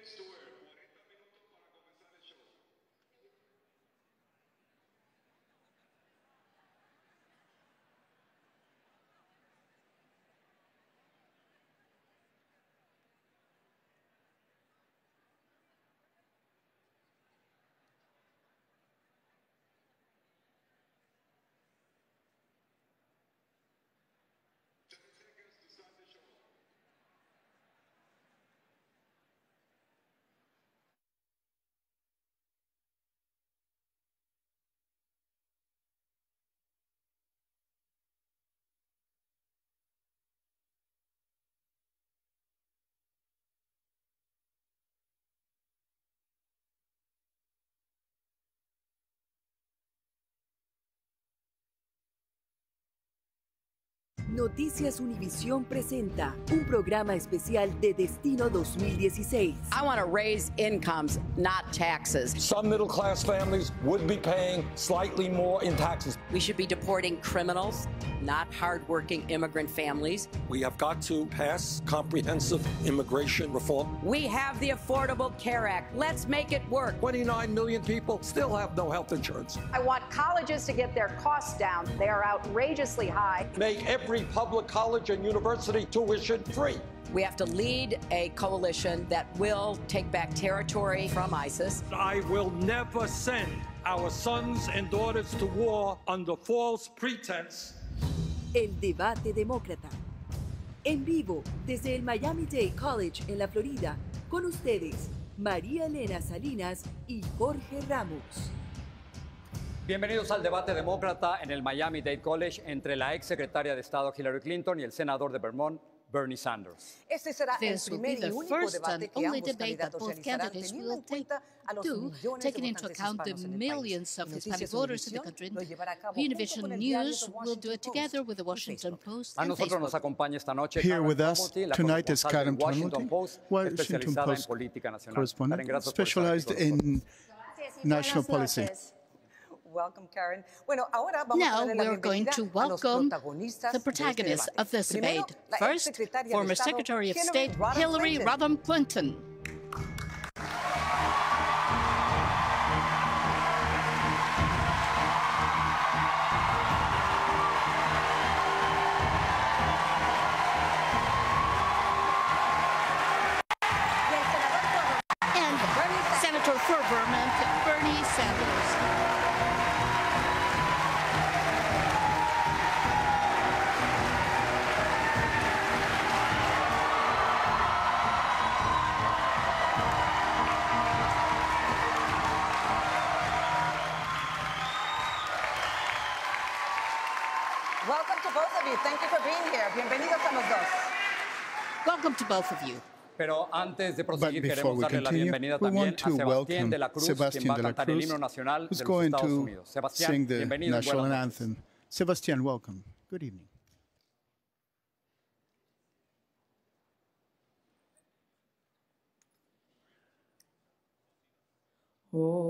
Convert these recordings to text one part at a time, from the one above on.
against the world. Noticias Univisión presenta un programa especial de Destino 2016. I want to raise incomes, not taxes. Some middle class families would be paying slightly more in taxes. We should be deporting criminals, not hardworking immigrant families. We have got to pass comprehensive immigration reform. We have the Affordable Care Act. Let's make it work. 29 million people still have no health insurance. I want colleges to get their costs down. They are outrageously high. Make every public college and university tuition free. We have to lead a coalition that will take back territory from ISIS. I will never send our sons and daughters to war under false pretense. El debate demócrata. En vivo desde el Miami-Dade College en la Florida, con ustedes, María Elena Salinas y Jorge Ramos. Bienvenidos al debate demócrata en el Miami-Dade College entre la ex secretaria de Estado Hillary Clinton y el senador de Vermont, Bernie Sanders. Este será This el will be the first and only debate that both candidates will take, cuenta a los do, taking into account the hispanos en el millions of Hispanic Noticias voters in the country. lo llevará a cabo junto Univision con el diario News will do it together with the Washington Post and Facebook. esta noche Here with us tonight is corresponsal Karen del Washington Tumulty, Post, Washington especializada en Post política nacional. correspondent, Karen, gracias por estar aquí specialized in national policy. Welcome, Karen. Bueno, ahora vamos Now la we're going to welcome the de este protagonists of this debate. First, former Secretary of State Hillary. Rodham Clinton. Thank you for being here. Bienvenidos a los dos. Welcome to both of you. Pero antes de But proseguir, before queremos we darle la continue, bienvenida we también want a to Sebastián welcome de la Cruz, quien Sebastián va a de la cantar el Cruz, himno nacional de who's los going Estados to Unidos. Sebastián, sing the bienvenido national buenas anthem. Sebastián, welcome. Good evening. Oh,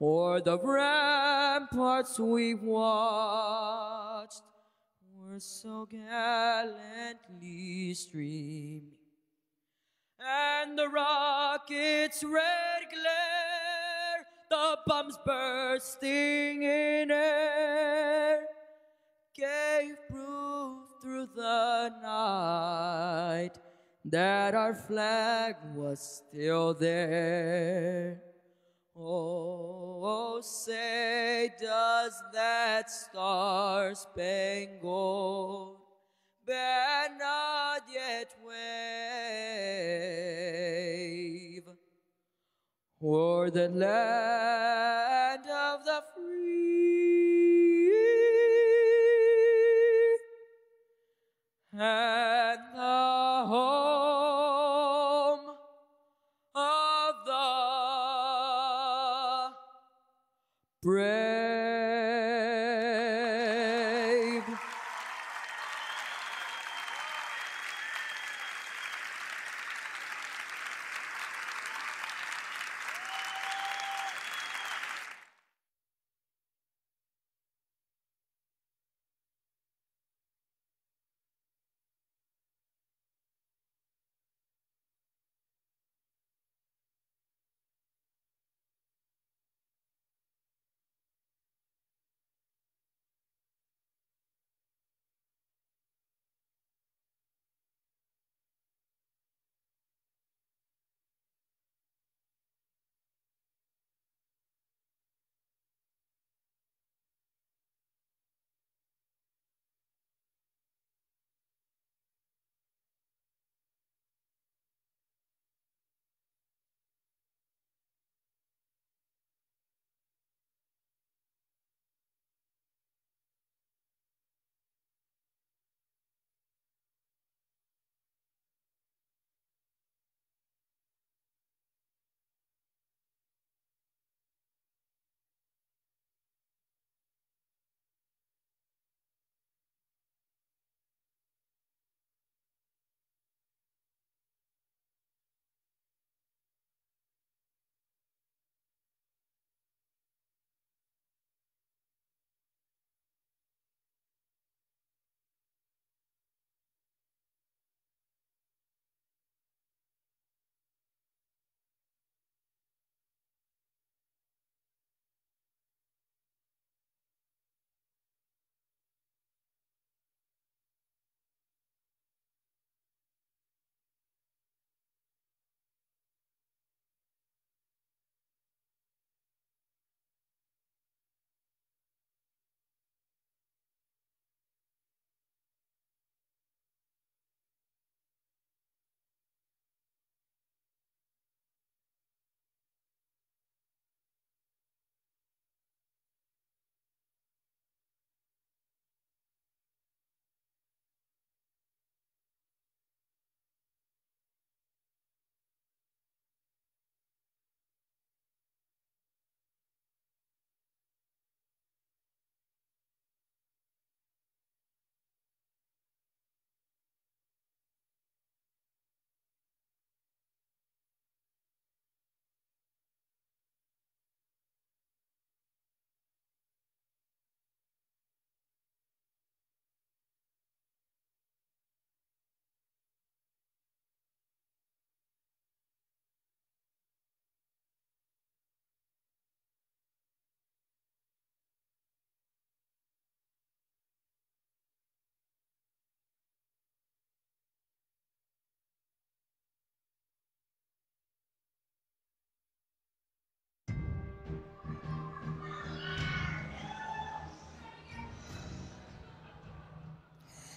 o'er the ramparts we watched were so gallantly streaming and the rocket's red glare, the bombs bursting in air, gave proof through the night that our flag was still there. Oh, oh, say, does that star spangled banner yet wave? O'er the land of the free and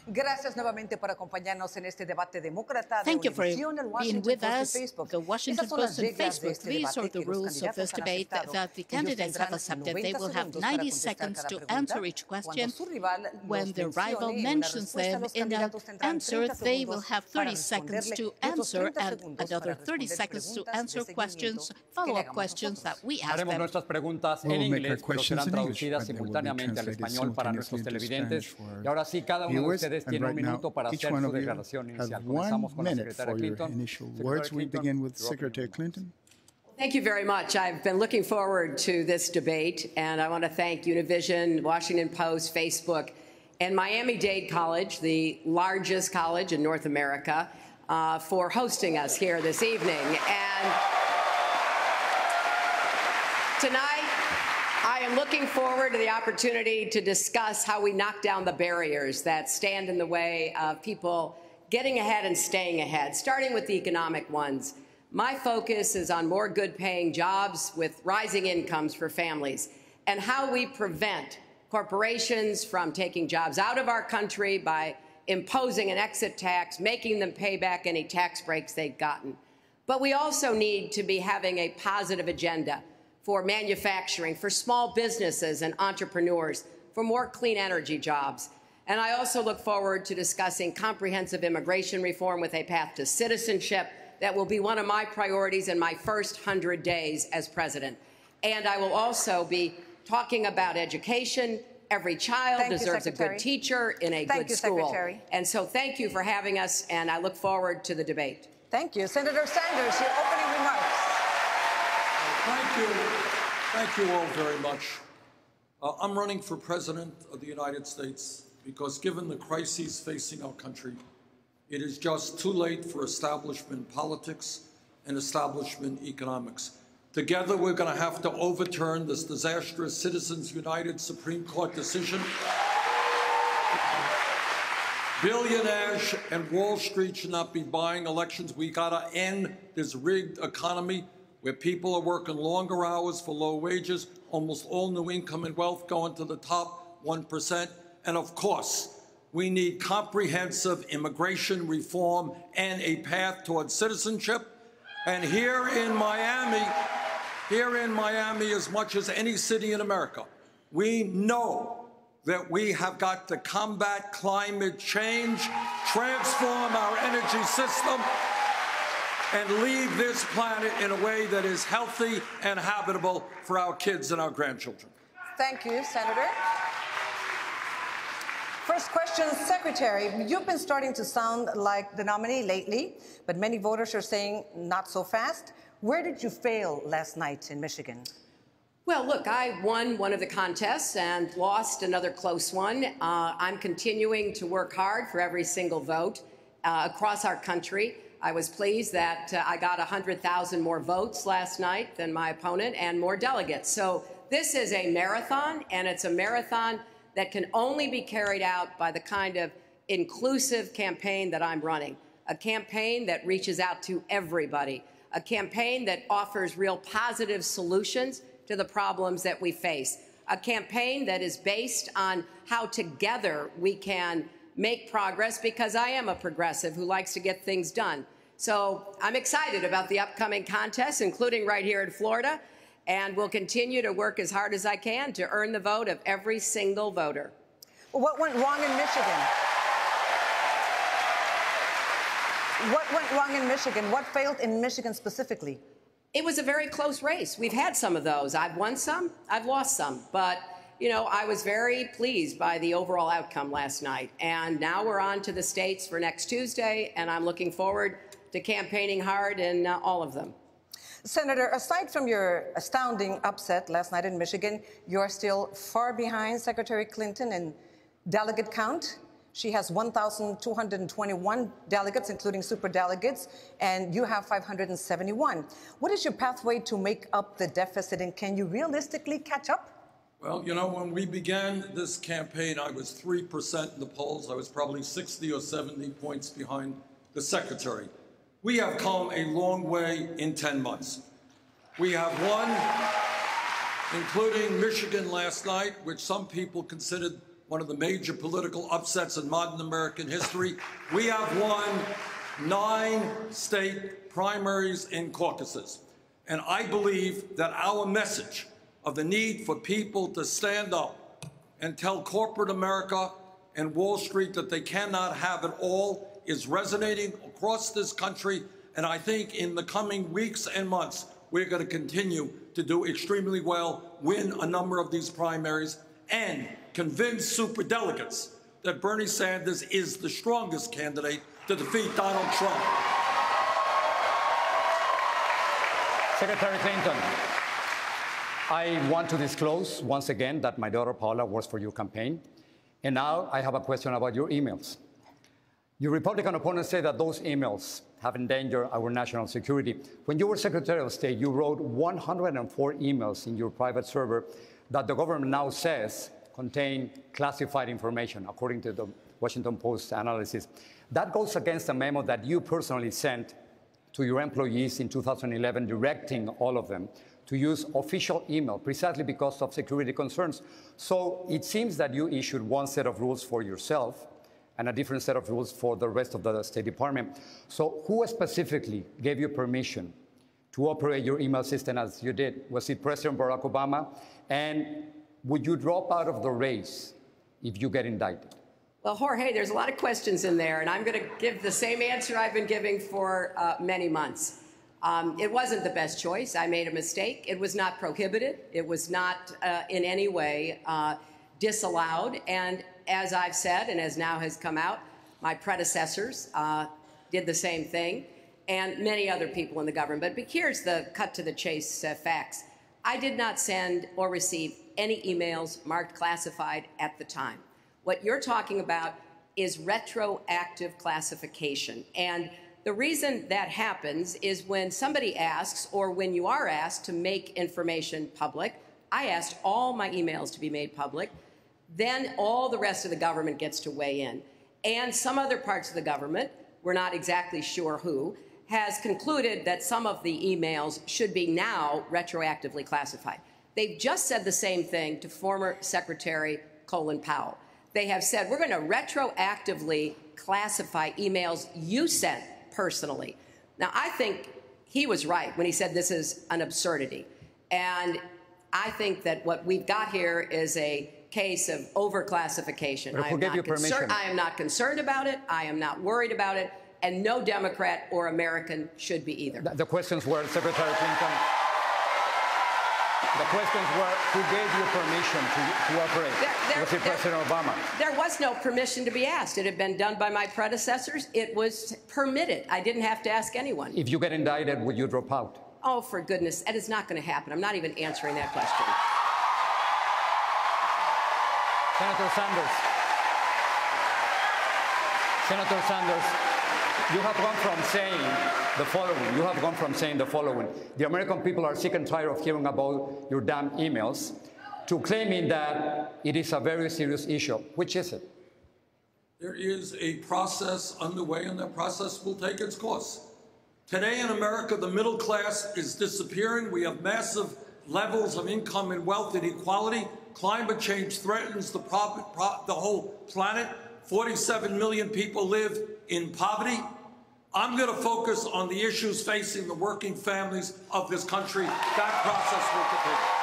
Gracias nuevamente por acompañarnos en este debate demócrata Thank you for Univision, el being with us, Facebook. the Washington Estas son las Post and Facebook. These are the rules of this han debate that, the candidates have tendrán accepted. They will have 90 seconds to answer each question. su rival los When the rival mentions them in an answer, they will have 30 seconds to answer and another 30 seconds to answer questions, seguimiento que le follow-up questions that we ask them. nuestras preguntas We'll en make our inglés, pero questions serán in English, traducidas but they will be simultáneamente al translated español para nuestros simultaneously into televidentes. Spanish for Y ahora sí, cada uno de viewers. Ustedes And tiene un right now, minuto para each hacer one su of you declaración inicial. Comenzamos one con la minute secretaria for your Clinton. initial Secretary words. We begin with Secretary. Clinton. Thank you very much. I've been looking forward to this debate, and I want to thank Univision, Washington Post, Facebook, and Miami Dade College, the largest college in North America, uh, for hosting us here this evening. And tonight, I am looking forward to the opportunity to discuss how we knock down the barriers that stand in the way of people getting ahead and staying ahead, starting with the economic ones. My focus is on more good paying jobs with rising incomes for families and how we prevent corporations from taking jobs out of our country by imposing an exit tax, making them pay back any tax breaks they've gotten. But we also need to be having a positive agenda for manufacturing, for small businesses and entrepreneurs, for more clean energy jobs. And I also look forward to discussing comprehensive immigration reform with a path to citizenship that will be one of my priorities in my first 100 days as president. And I will also be talking about education. Every child Thank you, deserves a good teacher in a Thank good you, school. Secretary. And so thank you for having us, and I look forward to the debate. Thank you. Senator Sanders, your opening remarks. Thank you. Thank you all very much. Uh, I'm running for President of the United States because, given the crises facing our country, it is just too late for establishment politics and establishment economics. Together, we're going to have to overturn this disastrous Citizens United Supreme Court decision. Billionaires and Wall Street should not be buying elections. We got to end this rigged economy where people are working longer hours for low wages, almost all new income and wealth going to the top 1%. And of course, we need comprehensive immigration reform and a path towards citizenship. And here in Miami, here in Miami, as much as any city in America, we know that we have got to combat climate change, transform our energy system, and leave this planet in a way that is healthy and habitable for our kids and our grandchildren. Thank you, Senator. First question, Secretary. You've been starting to sound like the nominee lately, but many voters are saying not so fast. Where did you fail last night in Michigan? Well, look, I won one of the contests and lost another close one. Uh, I'm continuing to work hard for every single vote uh, across our country. I was pleased that uh, I got 100,000 more votes last night than my opponent and more delegates. So this is a marathon, and it's a marathon that can only be carried out by the kind of inclusive campaign that I'm running, a campaign that reaches out to everybody, a campaign that offers real positive solutions to the problems that we face, a campaign that is based on how together we can make progress because I am a progressive who likes to get things done. So I'm excited about the upcoming contests, including right here in Florida, and will continue to work as hard as I can to earn the vote of every single voter. What went wrong in Michigan? What went wrong in Michigan? What failed in Michigan specifically? It was a very close race. We've had some of those. I've won some, I've lost some. But, you know, I was very pleased by the overall outcome last night. And now we're on to the states for next Tuesday, and I'm looking forward to campaigning hard in uh, all of them. Senator, aside from your astounding upset last night in Michigan, you're still far behind Secretary Clinton in delegate count. She has 1,221 delegates, including superdelegates, and you have 571. What is your pathway to make up the deficit, and can you realistically catch up? Well, you know, when we began this campaign, I was 3% in the polls. I was probably 60 or 70 points behind the secretary. We have come a long way in 10 months. We have won, including Michigan last night, which some people considered one of the major political upsets in modern American history. We have won nine state primaries and caucuses. And I believe that our message of the need for people to stand up and tell corporate America and Wall Street that they cannot have it all is resonating across this country. And I think in the coming weeks and months, we're going to continue to do extremely well, win a number of these primaries, and convince superdelegates that Bernie Sanders is the strongest candidate to defeat Donald Trump. Secretary Clinton, I want to disclose once again that my daughter Paula works for your campaign. And now I have a question about your emails. Your Republican opponents say that those emails have endangered our national security. When you were Secretary of State, you wrote 104 emails in your private server that the government now says contain classified information, according to the Washington Post analysis. That goes against a memo that you personally sent to your employees in 2011, directing all of them to use official email precisely because of security concerns. So it seems that you issued one set of rules for yourself and a different set of rules for the rest of the State Department. So who specifically gave you permission to operate your email system as you did? Was it President Barack Obama? And would you drop out of the race if you get indicted? Well, Jorge, there's a lot of questions in there, and I'm going to give the same answer I've been giving for uh, many months. Um, it wasn't the best choice. I made a mistake. It was not prohibited. It was not uh, in any way uh, disallowed. And as I've said, and as now has come out, my predecessors uh, did the same thing, and many other people in the government. But here's the cut to the chase uh, facts. I did not send or receive any emails marked classified at the time. What you're talking about is retroactive classification. And the reason that happens is when somebody asks, or when you are asked to make information public, I asked all my emails to be made public, then all the rest of the government gets to weigh in. And some other parts of the government, we're not exactly sure who, has concluded that some of the emails should be now retroactively classified. They've just said the same thing to former Secretary Colin Powell they have said we're going to retroactively classify emails you sent personally. Now, I think he was right when he said this is an absurdity. And I think that what we've got here is a case of overclassification. Who gave you permission? I am not concerned about it. I am not worried about it. And no Democrat or American should be either. The questions were Secretary Clinton. The questions were who gave you permission to, to operate? There, there, was it there, President Obama? There was no permission to be asked. It had been done by my predecessors. It was permitted. I didn't have to ask anyone. If you get indicted, would you drop out? Oh, for goodness, that is not going to happen. I'm not even answering that question. Senator Sanders. Senator Sanders, you have gone from saying the following. You have gone from saying the following. The American people are sick and tired of hearing about your damn emails to claiming that it is a very serious issue. Which is it? There is a process underway, and that process will take its course. Today in America, the middle class is disappearing. We have massive levels of income and wealth inequality. Climate change threatens the, the whole planet. 47 million people live in poverty. I'm going to focus on the issues facing the working families of this country. That process will continue.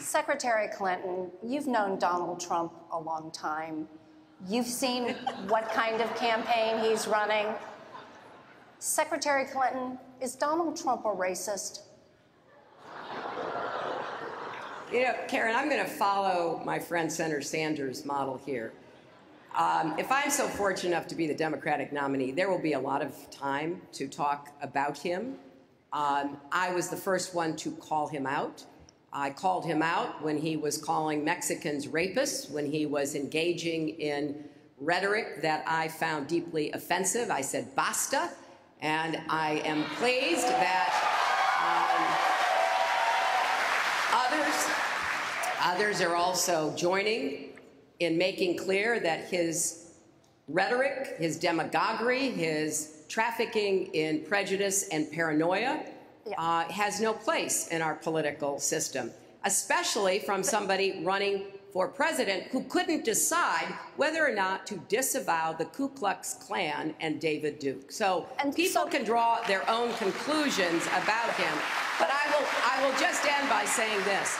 Secretary Clinton, you've known Donald Trump a long time. You've seen what kind of campaign he's running. Secretary Clinton, is Donald Trump a racist? You know, Karen, I'm going to follow my friend Senator Sanders' model here. Um, if I'm so fortunate enough to be the Democratic nominee, there will be a lot of time to talk about him. Um, I was the first one to call him out. I called him out when he was calling Mexicans rapists, when he was engaging in rhetoric that I found deeply offensive. I said, basta. And I am pleased that. Others are also joining in making clear that his rhetoric, his demagoguery, his trafficking in prejudice and paranoia uh, has no place in our political system, especially from somebody running for president who couldn't decide whether or not to disavow the Ku Klux Klan and David Duke. So And people so- can draw their own conclusions about him. But I will, I will just end by saying this.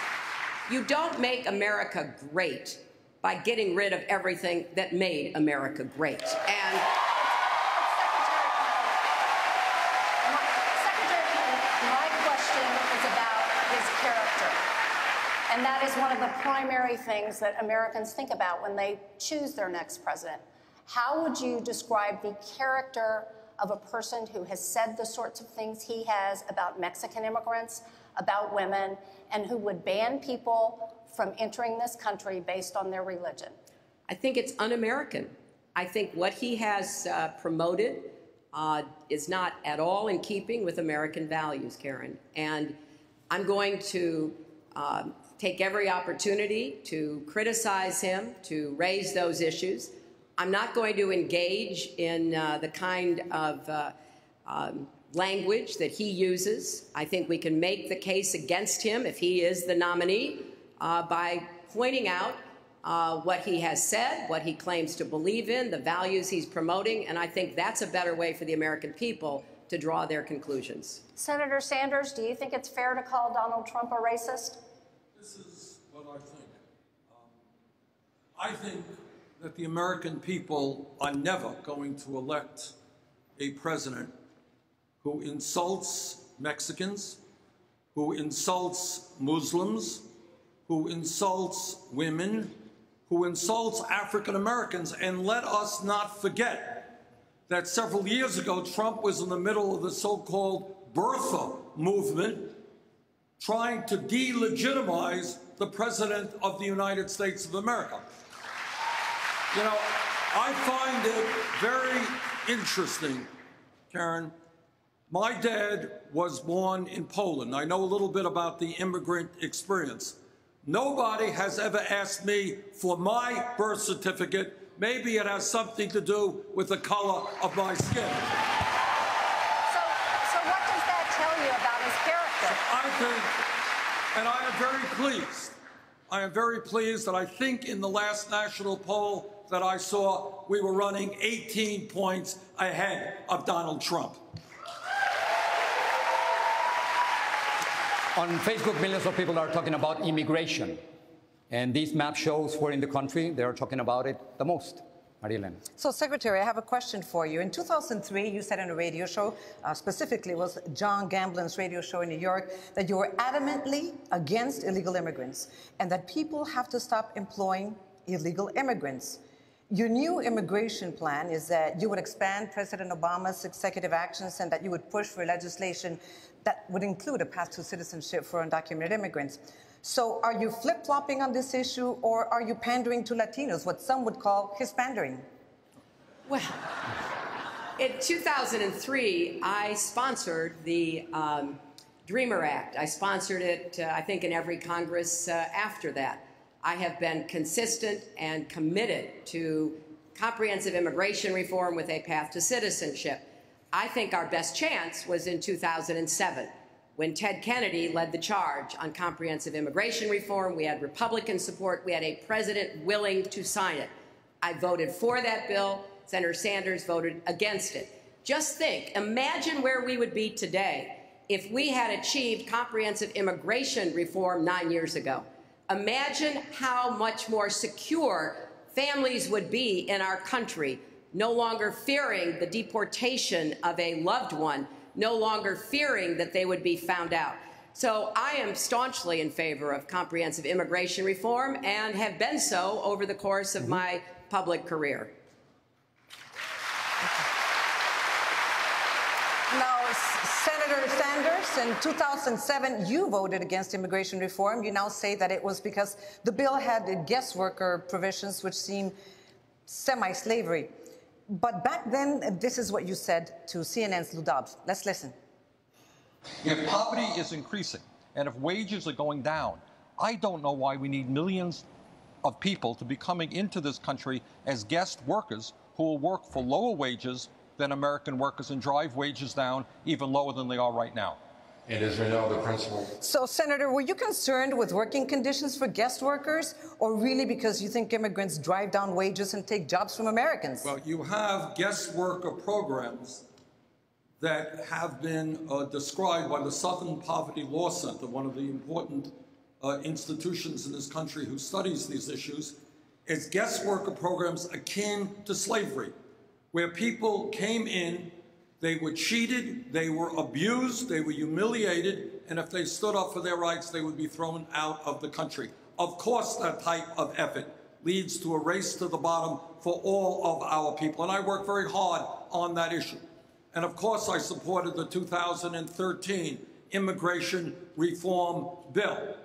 You don't make America great by getting rid of everything that made America great. And Secretary Clinton, question is about his character. And that is one of the primary things that Americans think about when they choose their next president. How would you describe the character of a person who has said the sorts of things he has about Mexican immigrants, about women, and who would ban people from entering this country based on their religion? I think it's un American. I think what he has uh, promoted uh, is not at all in keeping with American values, Karen. And I'm going to um, take every opportunity to criticize him, to raise those issues. I'm not going to engage in uh, the kind of uh, um, language that he uses. I think we can make the case against him if he is the nominee uh, by pointing out uh, what he has said, what he claims to believe in, the values he's promoting, and I think that's a better way for the American people to draw their conclusions. Senator Sanders, do you think it's fair to call Donald Trump a racist? This is what I think. Um, I think that the American people are never going to elect a president who insults Mexicans, who insults Muslims, who insults women, who insults African Americans. And let us not forget that several years ago, Trump was in the middle of the so called birther movement, trying to delegitimize the President of the United States of America. You know, I find it very interesting, Karen. My dad was born in Poland. I know a little bit about the immigrant experience. Nobody has ever asked me for my birth certificate. Maybe it has something to do with the color of my skin. So, so what does that tell you about his character? I think, and I am very pleased. I am very pleased that I think in the last national poll that I saw, we were running 18 points ahead of Donald Trump. On Facebook, millions of people are talking about immigration. And this map shows where in the country they are talking about it the most. Marilyn. So, Secretary, I have a question for you. In 2003, you said on a radio show, uh, specifically was John Gambling's radio show in New York, that you were adamantly against illegal immigrants and that people have to stop employing illegal immigrants. Your new immigration plan is that you would expand President Obama's executive actions and that you would push for legislation that would include a path to citizenship for undocumented immigrants. So, are you flip flopping on this issue or are you pandering to Latinos, what some would call hispandering? Well, in 2003, I sponsored the um, Dreamer Act. I sponsored it, uh, I think, in every Congress uh, after that. I have been consistent and committed to comprehensive immigration reform with a path to citizenship. I think our best chance was in 2007 when Ted Kennedy led the charge on comprehensive immigration reform. We had Republican support. We had a president willing to sign it. I voted for that bill. Senator Sanders voted against it. Just think, imagine where we would be today if we had achieved comprehensive immigration reform nine years ago. Imagine how much more secure families would be in our country, no longer fearing the deportation of a loved one, no longer fearing that they would be found out. So I am staunchly in favor of comprehensive immigration reform and have been so over the course of mm-hmm. my public career. Now, Senator Sanders, in 2007, you voted against immigration reform. You now say that it was because the bill had guest worker provisions which seem semi slavery. But back then, this is what you said to CNN's Lou. Let's listen. If poverty is increasing and if wages are going down, I don't know why we need millions of people to be coming into this country as guest workers who will work for lower wages than American workers and drive wages down even lower than they are right now. And as we know, the principal So, Senator, were you concerned with working conditions for guest workers, or really because you think immigrants drive down wages and take jobs from Americans? Well, you have guest worker programs that have been uh, described by the Southern Poverty Law Center, one of the important uh, institutions in this country who studies these issues, as guest worker programs akin to slavery, where people came in, they were cheated, they were abused, they were humiliated, and if they stood up for their rights, they would be thrown out of the country. Of course, that type of effort leads to a race to the bottom for all of our people, and I work very hard on that issue. And of course, I supported the 2013 immigration reform bill.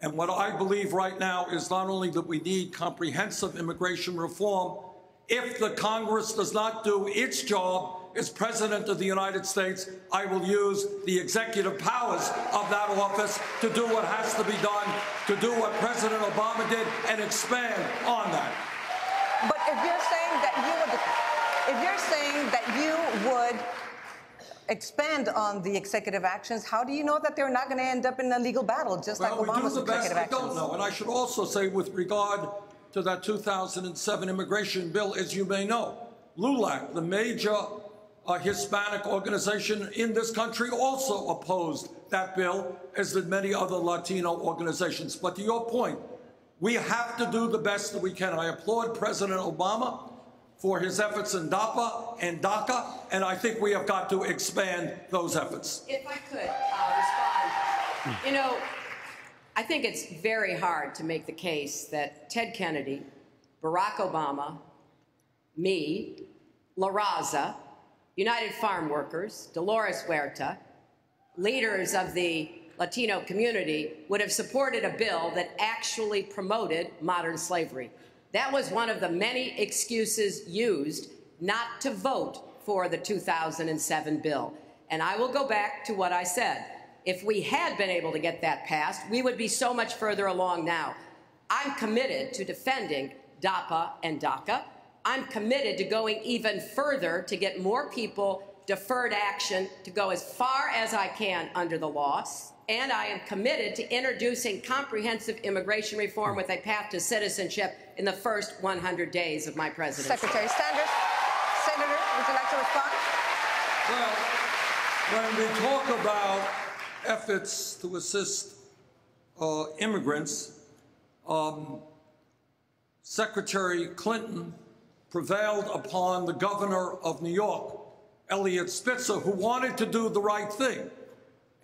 And what I believe right now is not only that we need comprehensive immigration reform, if the Congress does not do its job as President of the United States, I will use the executive powers of that office to do what has to be done, to do what President Obama did, and expand on that. But if you're saying that you would, if you're saying that you would expand on the executive actions, how do you know that they're not going to end up in a legal battle, just well, like Obama's we do the executive we actions? don't know. And I should also say, with regard to that 2007 immigration bill, as you may know, LULAC, the major uh, Hispanic organization in this country, also opposed that bill, as did many other Latino organizations. But to your point, we have to do the best that we can. I applaud President Obama for his efforts in DAPA and DACA, and I think we have got to expand those efforts. If I could uh, respond, you know, I think it's very hard to make the case that Ted Kennedy, Barack Obama, me, La Raza, United Farm Workers, Dolores Huerta, leaders of the Latino community would have supported a bill that actually promoted modern slavery. That was one of the many excuses used not to vote for the 2007 bill. And I will go back to what I said. If we had been able to get that passed, we would be so much further along now. I'm committed to defending DAPA and DACA. I'm committed to going even further to get more people deferred action to go as far as I can under the law. And I am committed to introducing comprehensive immigration reform with a path to citizenship in the first 100 days of my presidency. Secretary Sanders, Senator, would you like to respond? Well, when we talk about efforts to assist uh, immigrants, um, Secretary Clinton prevailed upon the governor of New York, Eliot Spitzer, who wanted to do the right thing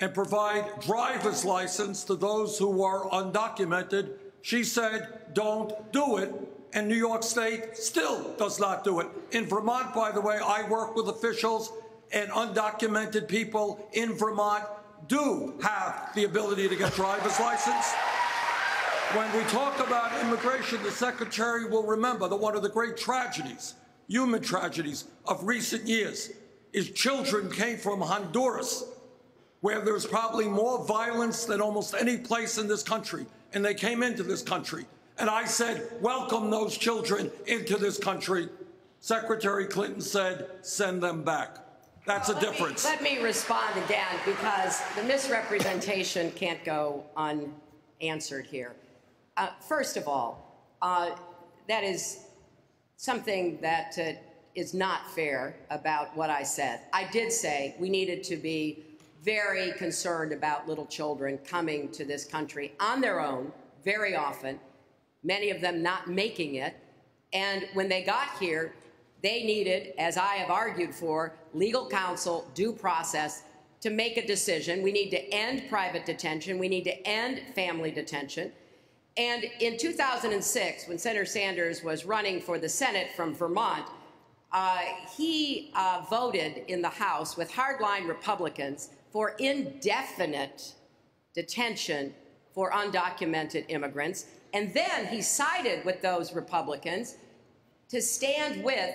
and provide driver's license to those who are undocumented. She said, don't do it. And New York State still does not do it. In Vermont, by the way, I work with officials and undocumented people in Vermont do have the ability to get driver's license. When we talk about immigration, the Secretary will remember that one of the great tragedies, human tragedies of recent years, is children came from Honduras, where there's probably more violence than almost any place in this country, and they came into this country. And I said, welcome those children into this country. Secretary Clinton said, send them back. That's a difference. Let me respond again because the misrepresentation can't go unanswered here. Uh, first of all, uh, that is something that uh, is not fair about what I said. I did say we needed to be very concerned about little children coming to this country on their own very often, many of them not making it. And when they got here, they needed, as I have argued for, legal counsel, due process to make a decision. We need to end private detention. We need to end family detention. And in 2006, when Senator Sanders was running for the Senate from Vermont, uh, he uh, voted in the House with hardline Republicans for indefinite detention for undocumented immigrants. And then he sided with those Republicans to stand with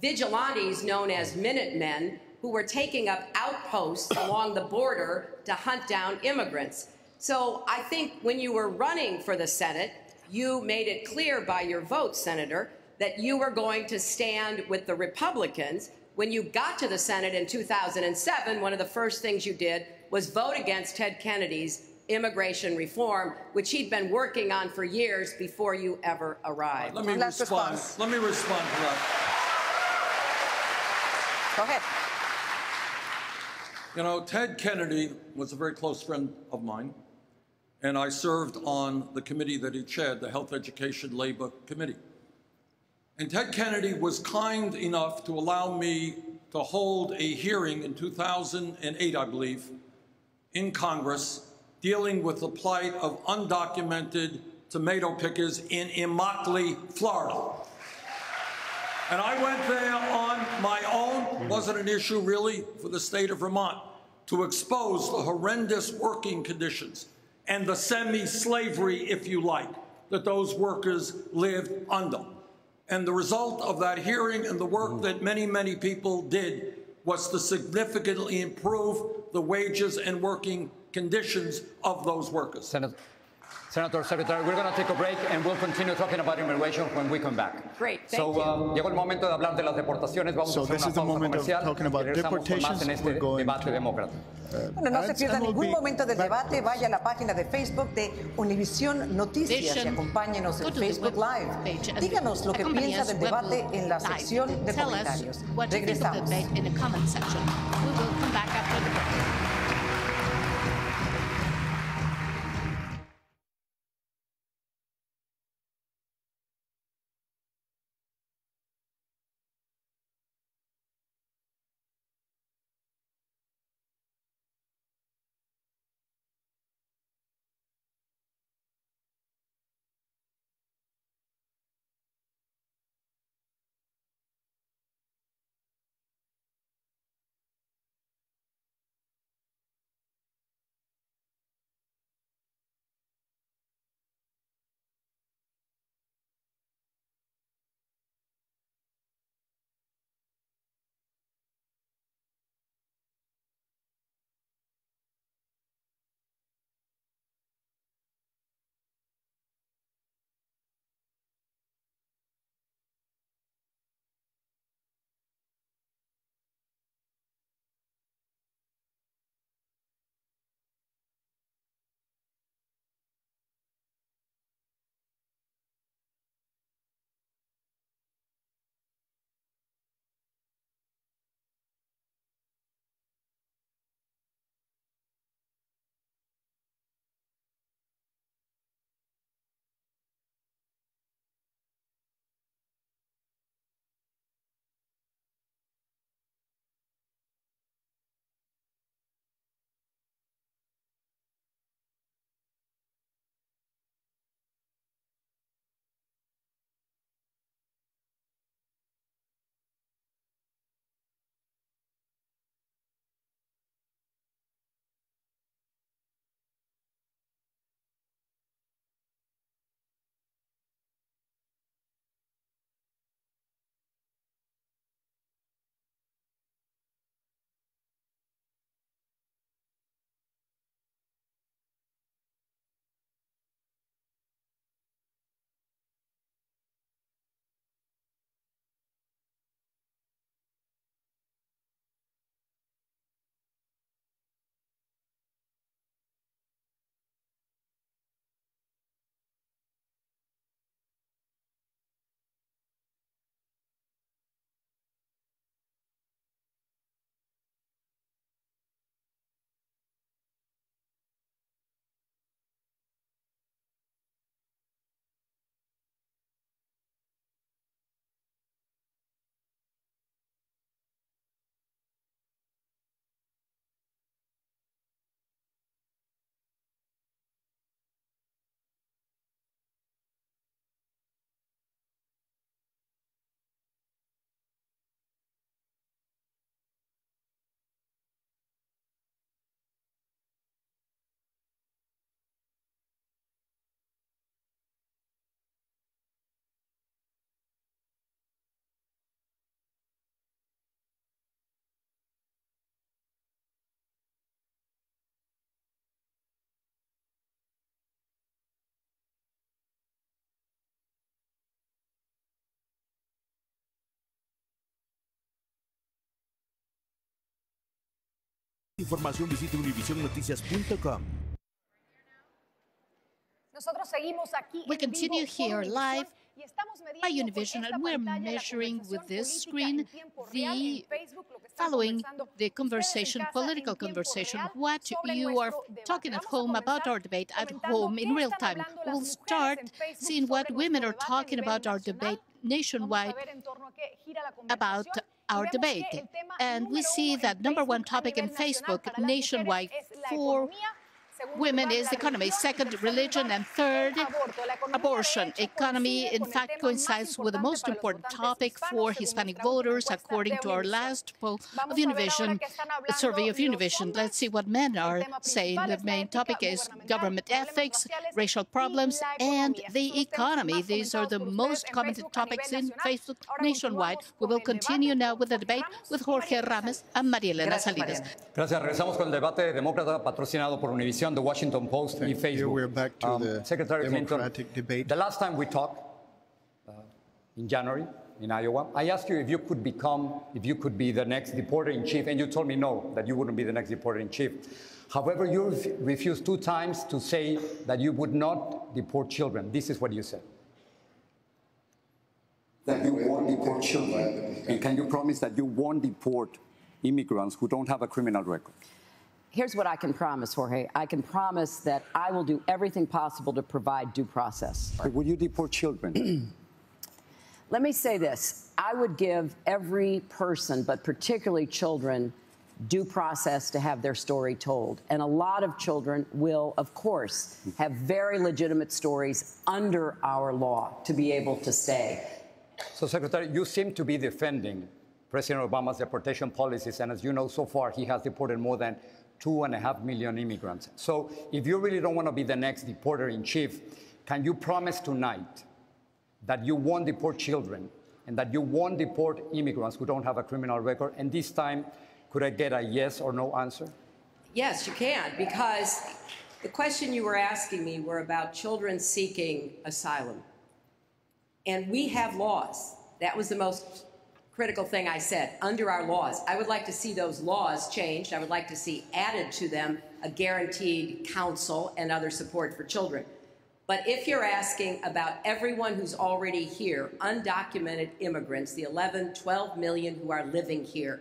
vigilantes known as Minutemen who were taking up outposts along the border to hunt down immigrants. So I think when you were running for the Senate, you made it clear by your vote, Senator, that you were going to stand with the Republicans. When you got to the Senate in 2007, one of the first things you did was vote against Ted Kennedy's immigration reform, which he'd been working on for years before you ever arrived. Let me Last respond. response. Let me respond to that. Go ahead. You know, Ted Kennedy was a very close friend of mine, and I served on the committee that he chaired, the Health Education Labor Committee. And Ted Kennedy was kind enough to allow me to hold a hearing in 2008, I believe, in Congress dealing with the plight of undocumented tomato pickers in Immokalee, Florida. And I went there on my own, wasn't an issue really for the state of Vermont, to expose the horrendous working conditions and the semi slavery, if you like, that those workers lived under. And the result of that hearing and the work that many, many people did was to significantly improve the wages and working conditions of those workers. Senator, Senator Secretary, we're going to take a break and we'll continue talking about immigration when we come back. Great, thank so, you. uh, llegó el momento de hablar de las deportaciones. Vamos So a hacer this una is the pausa moment of comercial talking about deportations. en este We're going debate to- demócrata. Bueno, no se pierda ningún momento del debate. Vaya a la página de Facebook de Univisión Noticias y acompáñenos en Facebook Live. Díganos lo que piensa del debate en la sección de comentarios. you of Regresamos. Información visite univisionnoticias.com. Nosotros seguimos aquí We continue here live y estamos midiendo by Univision, and we're measuring with this screen en tiempo real en the Facebook, lo que están following the conversation, political conversation, what you are talking at home about our debate at home in real time. We'll start seeing what women are talking about our debate nationwide ver en torno a qué gira la about conversación y our debate. And we see that number one topic in Facebook para las mujeres nationwide for women is the economy, second, religion, and third, el aborto. La economía, de abortion. Economy, in fact, coincides with the most important topic for Hispanic voters, according to our last poll of a ver ahora Univision, a survey of Univision. Let's see what men are saying. The main topic is government ethics, racial problems, and the economy. These are the most commented topics in. Facebook nationwide. We will continue now with the debate with Jorge Ramos and María Elena Salinas. Gracias. Regresamos con el debate demócrata patrocinado por Univision, The Washington Post y Thank you. Facebook. We're back to Um, the Secretary Democratic Clinton, debate. the last time we talked uh, in January in Iowa, I asked you if you could become, if you could be the next deporter in chief, and you told me no, that you wouldn't be the next deporter in chief. However, you ref- refused two times to say that you would not deport children. This is what you said. that you won't deport children? And can you promise that you won't deport immigrants who don't have a criminal record? Here's what I can promise, Jorge. I can promise that I will do everything possible to provide due process. Will you deport children? Let me say this I would give every person, but particularly children, due process to have their story told. And a lot of children will, of course, have very legitimate stories under our law to be able to stay. So, Secretary, you seem to be defending President Obama's deportation policies, and as you know, so far he has deported more than two and a half million immigrants. So, if you really don't want to be the next deporter in chief, can you promise tonight that you won't deport children and that you won't deport immigrants who don't have a criminal record? And this time, could I get a yes or no answer? Yes, you can, because the question you were asking me were about children seeking asylum. And we have laws. That was the most critical thing I said. Under our laws, I would like to see those laws changed. I would like to see added to them a guaranteed counsel and other support for children. But if you're asking about everyone who's already here, undocumented immigrants, the 11, 12 million who are living here,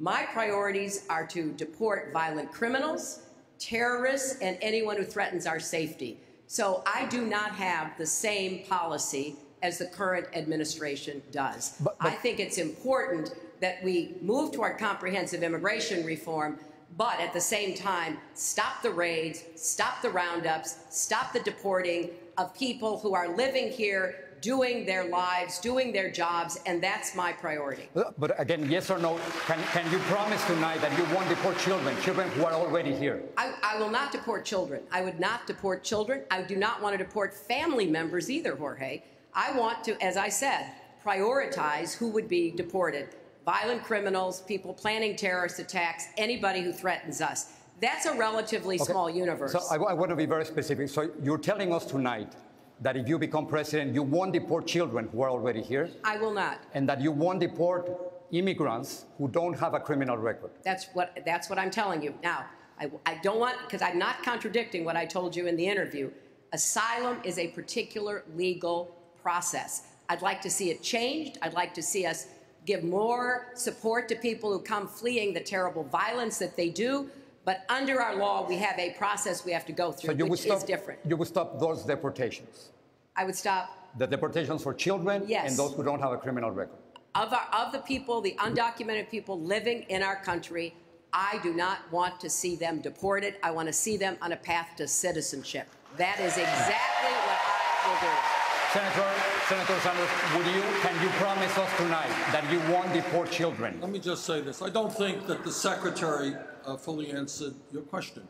my priorities are to deport violent criminals, terrorists, and anyone who threatens our safety. So I do not have the same policy as the current administration does. I think it's important that we move toward comprehensive immigration reform, but at the same time, stop the raids, stop the roundups, stop the deporting of people who are living here, doing their lives, doing their jobs, and that's my priority. Uh, But again, yes or no, can, can you promise tonight that you won't deport children, children who are already here? I, I will not deport children. I would not deport children. I do not want to deport family members either, Jorge. I want to, as I said, prioritize who would be deported violent criminals, people planning terrorist attacks, anybody who threatens us. That's a relatively Okay. small universe. So I, I want to be very specific. So you're telling us tonight that if you become president, you won't deport children who are already here, I will not. and that you won't deport immigrants who don't have a criminal record. That's what, that's what I'm telling you. Now, I, I don't want, because I'm not contradicting what I told you in the interview. Asylum is a particular legal process. I'd like to see it changed. I'd like to see us give more support to people who come fleeing the terrible violence that they do. But under our law, we have a process we have to go So through, would which stop. is different. You would stop those deportations, I would stop the deportations for children Yes. and those who don't have a criminal record. of, our, of the people, the undocumented people living in our country, I do not want to see them deported. I want to see them on a path to citizenship. That is exactly what I will do. Senator, Senator Sanders, would you, can you promise us tonight that you won't deport children? Let me just say this. I don't think that the secretary uh, fully answered your question.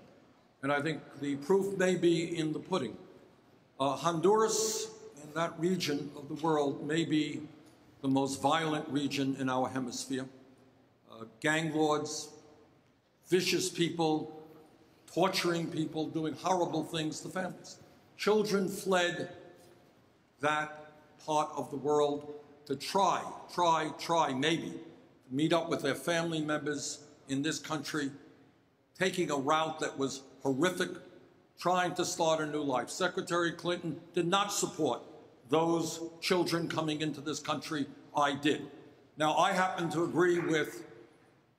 And I think the proof may be in the pudding. Uh, Honduras, in that region of the world, may be the most violent region in our hemisphere. Uh, gang lords, vicious people, torturing people, doing horrible things to families. Children fled that part of the world to try, try, try, maybe, to meet up with their family members in this country taking a route that was horrific, trying to start a new life. Secretary Clinton did not support those children coming into this country. I did. Now, I happen to agree with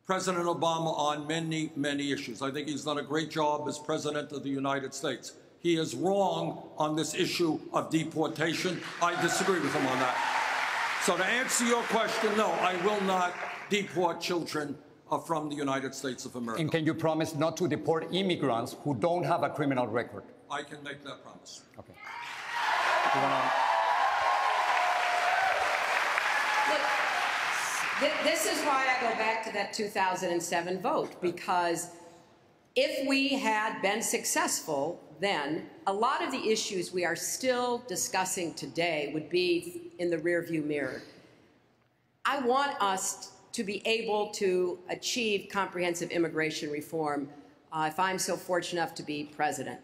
President Obama on many, many issues. I think he's done a great job as President of the United States. He is wrong on this issue of deportation. I disagree with him on that. So to answer your question, no, I will not deport children uh, from the United States of America. And can you promise not to deport immigrants who don't have a criminal record? I can make that promise. Okay. Th- This is why I go back to that 2007 vote, because if we had been successful then, a lot of the issues we are still discussing today would be in the rearview mirror. I want us to be able to achieve comprehensive immigration reform uh, if I'm so fortunate enough to be president.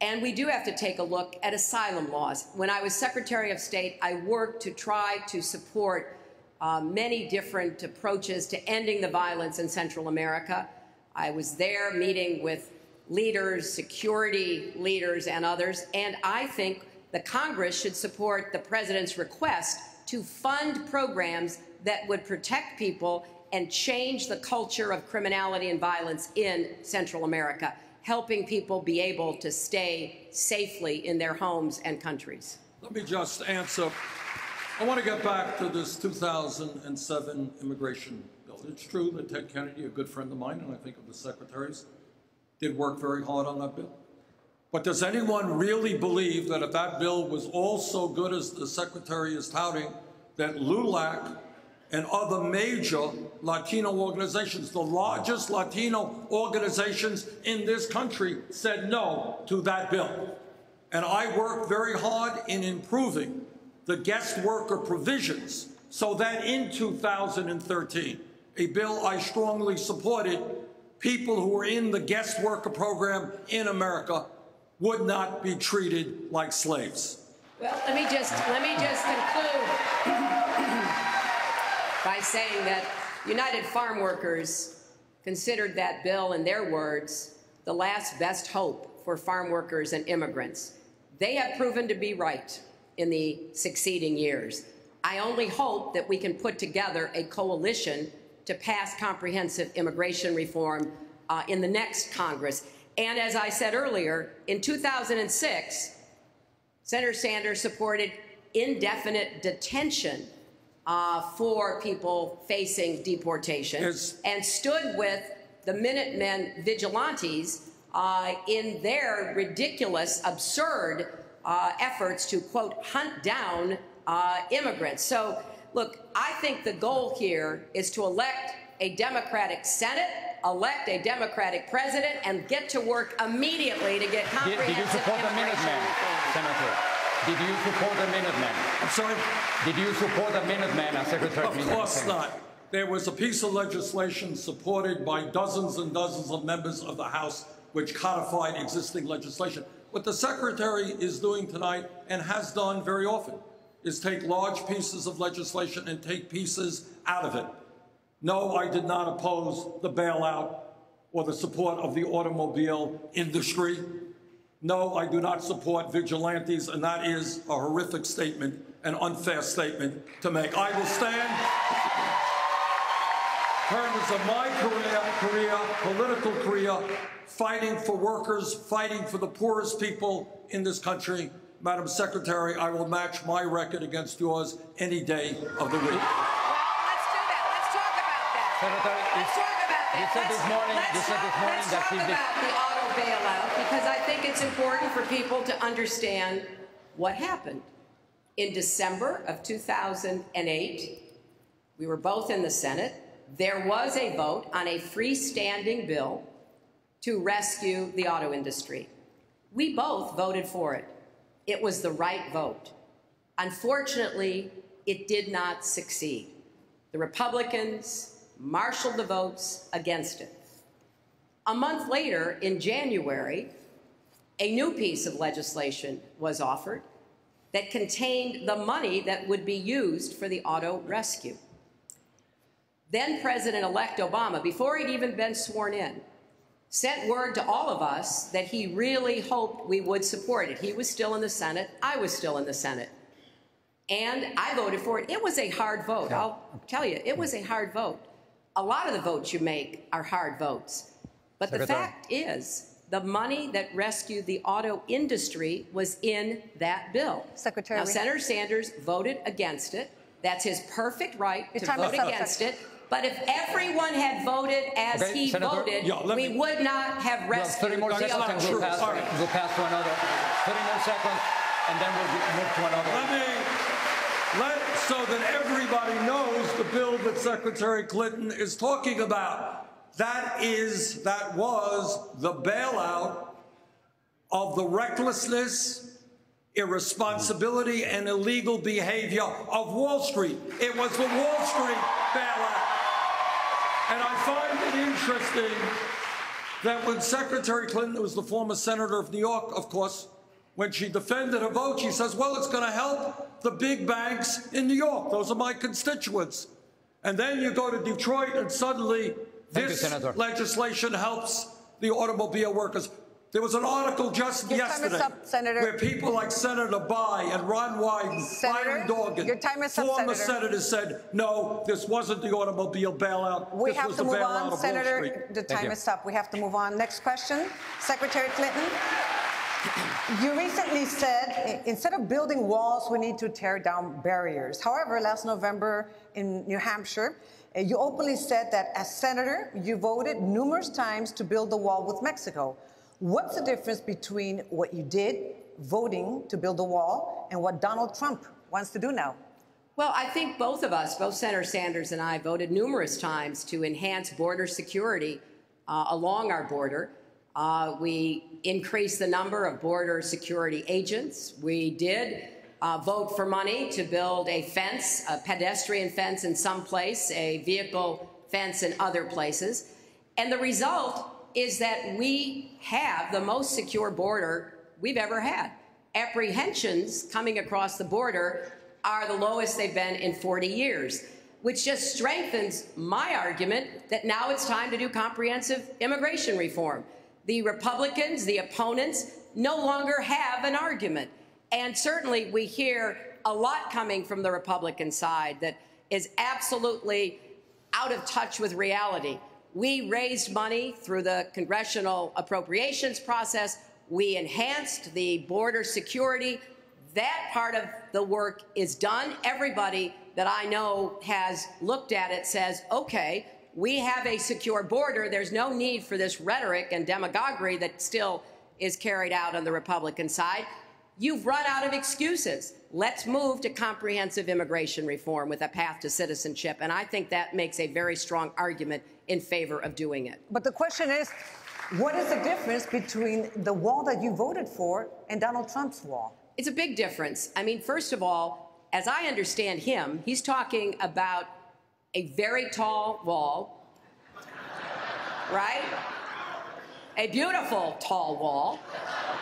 And we do have to take a look at asylum laws. When I was Secretary of State, I worked to try to support uh, many different approaches to ending the violence in Central America. I was there meeting with leaders, security leaders, and others, and I think the Congress should support the president's request to fund programs that would protect people and change the culture of criminality and violence in Central America, helping people be able to stay safely in their homes and countries. Let me just answer. I want to get back to this 2007 immigration bill. It's true that Ted Kennedy, a good friend of mine, and I think of the secretaries, did work very hard on that bill. But does anyone really believe that if that bill was all so good as the secretary is touting, that LULAC and other major Latino organizations, the largest Latino organizations in this country, said no to that bill? And I worked very hard in improving the guest worker provisions so that in 2013, a bill I strongly supported, people who were in the guest worker program in America would not be treated like slaves. Well, let me just let me just conclude by saying that United Farm Workers considered that bill, in their words, the last best hope for farm workers and immigrants. They have proven to be right in the succeeding years. I only hope that we can put together a coalition to pass comprehensive immigration reform uh, in the next Congress. And as I said earlier, in 2006, Senator Sanders supported indefinite detention uh, for people facing deportation Yes. and stood with the Minutemen vigilantes uh, in their ridiculous, absurd uh, efforts to, quote, hunt down uh, immigrants. So, look, I think the goal here is to elect a Democratic Senate, elect a Democratic president, and get to work immediately to get Did, comprehensive did you support the immigration Minutemen. Senator? Did you support the Minutemen? I'm sorry? Did you support the Minutemen as Secretary Of course not. There was a piece of legislation supported by dozens and dozens of members of the House which codified existing legislation. What the Secretary is doing tonight and has done very often is take large pieces of legislation and take pieces out of it. No, I did not oppose the bailout or the support of the automobile industry. No, I do not support vigilantes, and that is a horrific statement, an unfair statement to make. I will stand terms of my career, career, political career, fighting for workers, fighting for the poorest people in this country. Madam Secretary, I will match my record against yours any day of the week. Secretary, Let's do that. Let's talk about that. you said this Let's- morning- let's you said this morning let's that talk she did- about the auto bailout because I think it's important for people to understand what happened. In December of 2008, we were both in the Senate. There was a vote on a freestanding bill to rescue the auto industry. We both voted for it. It was the right vote. Unfortunately, it did not succeed. The Republicans marshaled the votes against it. A month later, in January, a new piece of legislation was offered that contained the money that would be used for the auto rescue. Then President elect Obama, before he'd even been sworn in, sent word to all of us that he really hoped we would support it. He was still in the Senate. I was still in the Senate. And I voted for it. It was a hard vote. I'll tell you, it was a hard vote. A lot of the votes you make are hard votes. But the fact is, the money that rescued the auto industry was in that bill. Secretary, Now, Senator Sanders voted against it. That's his perfect right Your to vote against Sec- it. But if everyone had voted as Okay, he Senator- voted, Yeah, we me- would not have We have 30 rescued more the seconds and we'll pass, sorry. we'll pass to another. 30 more seconds and then we'll move to another. Let me, let, so that everybody knows the bill that Secretary Clinton is talking about. That is, that was the bailout of the recklessness, irresponsibility, and illegal behavior of Wall Street. It was the Wall Street bailout. And I find it interesting that when Secretary Clinton, was the former senator of New York, of course, when she defended her vote, she says, well, it's going to help the big banks in New York. Those are my constituents. And then you go to Detroit, and suddenly Thank this Senator. legislation helps the automobile workers. There was an article just Your time is yesterday up, Senator. where people like Senator Bayh and Ron Wyden, Senator, Byron Dorgan, your time is up, former Senator. senators said, no, this wasn't the automobile bailout. We this have was to the move bailout on, of Wall Senator. Street. The time is up. We have to move on. Next question. Secretary Clinton. You recently said instead of building walls, we need to tear down barriers. However, last November in New Hampshire, uh, you openly said that as senator, you voted numerous times to build the wall with Mexico. What's the difference between what you did, voting to build the wall, and what Donald Trump wants to do now? Well, I think both of us, both Senator Sanders and I, voted numerous times to enhance border security uh, along our border. Uh, we increased the number of border security agents. We did uh, vote for money to build a fence, a pedestrian fence in some place, a vehicle fence in other places. And the result is that we have the most secure border we've ever had. Apprehensions coming across the border are the lowest they've been in 40 years, which just strengthens my argument that now it's time to do comprehensive immigration reform. The Republicans, the opponents, no longer have an argument. And certainly we hear a lot coming from the Republican side that is absolutely out of touch with reality. We raised money through the congressional appropriations process. We enhanced the border security. That part of the work is done. Everybody that I know has looked at it says, okay, we have a secure border. There's no need for this rhetoric and demagoguery that still is carried out on the Republican side. You've run out of excuses. Let's move to comprehensive immigration reform with a path to citizenship. And I think that makes a very strong argument in favor of doing it. But the question is, what is the difference between the wall that you voted for and Donald Trump's wall? It's a big difference. I mean, first of all, as I understand him, he's talking about a very tall wall, right? A beautiful tall wall.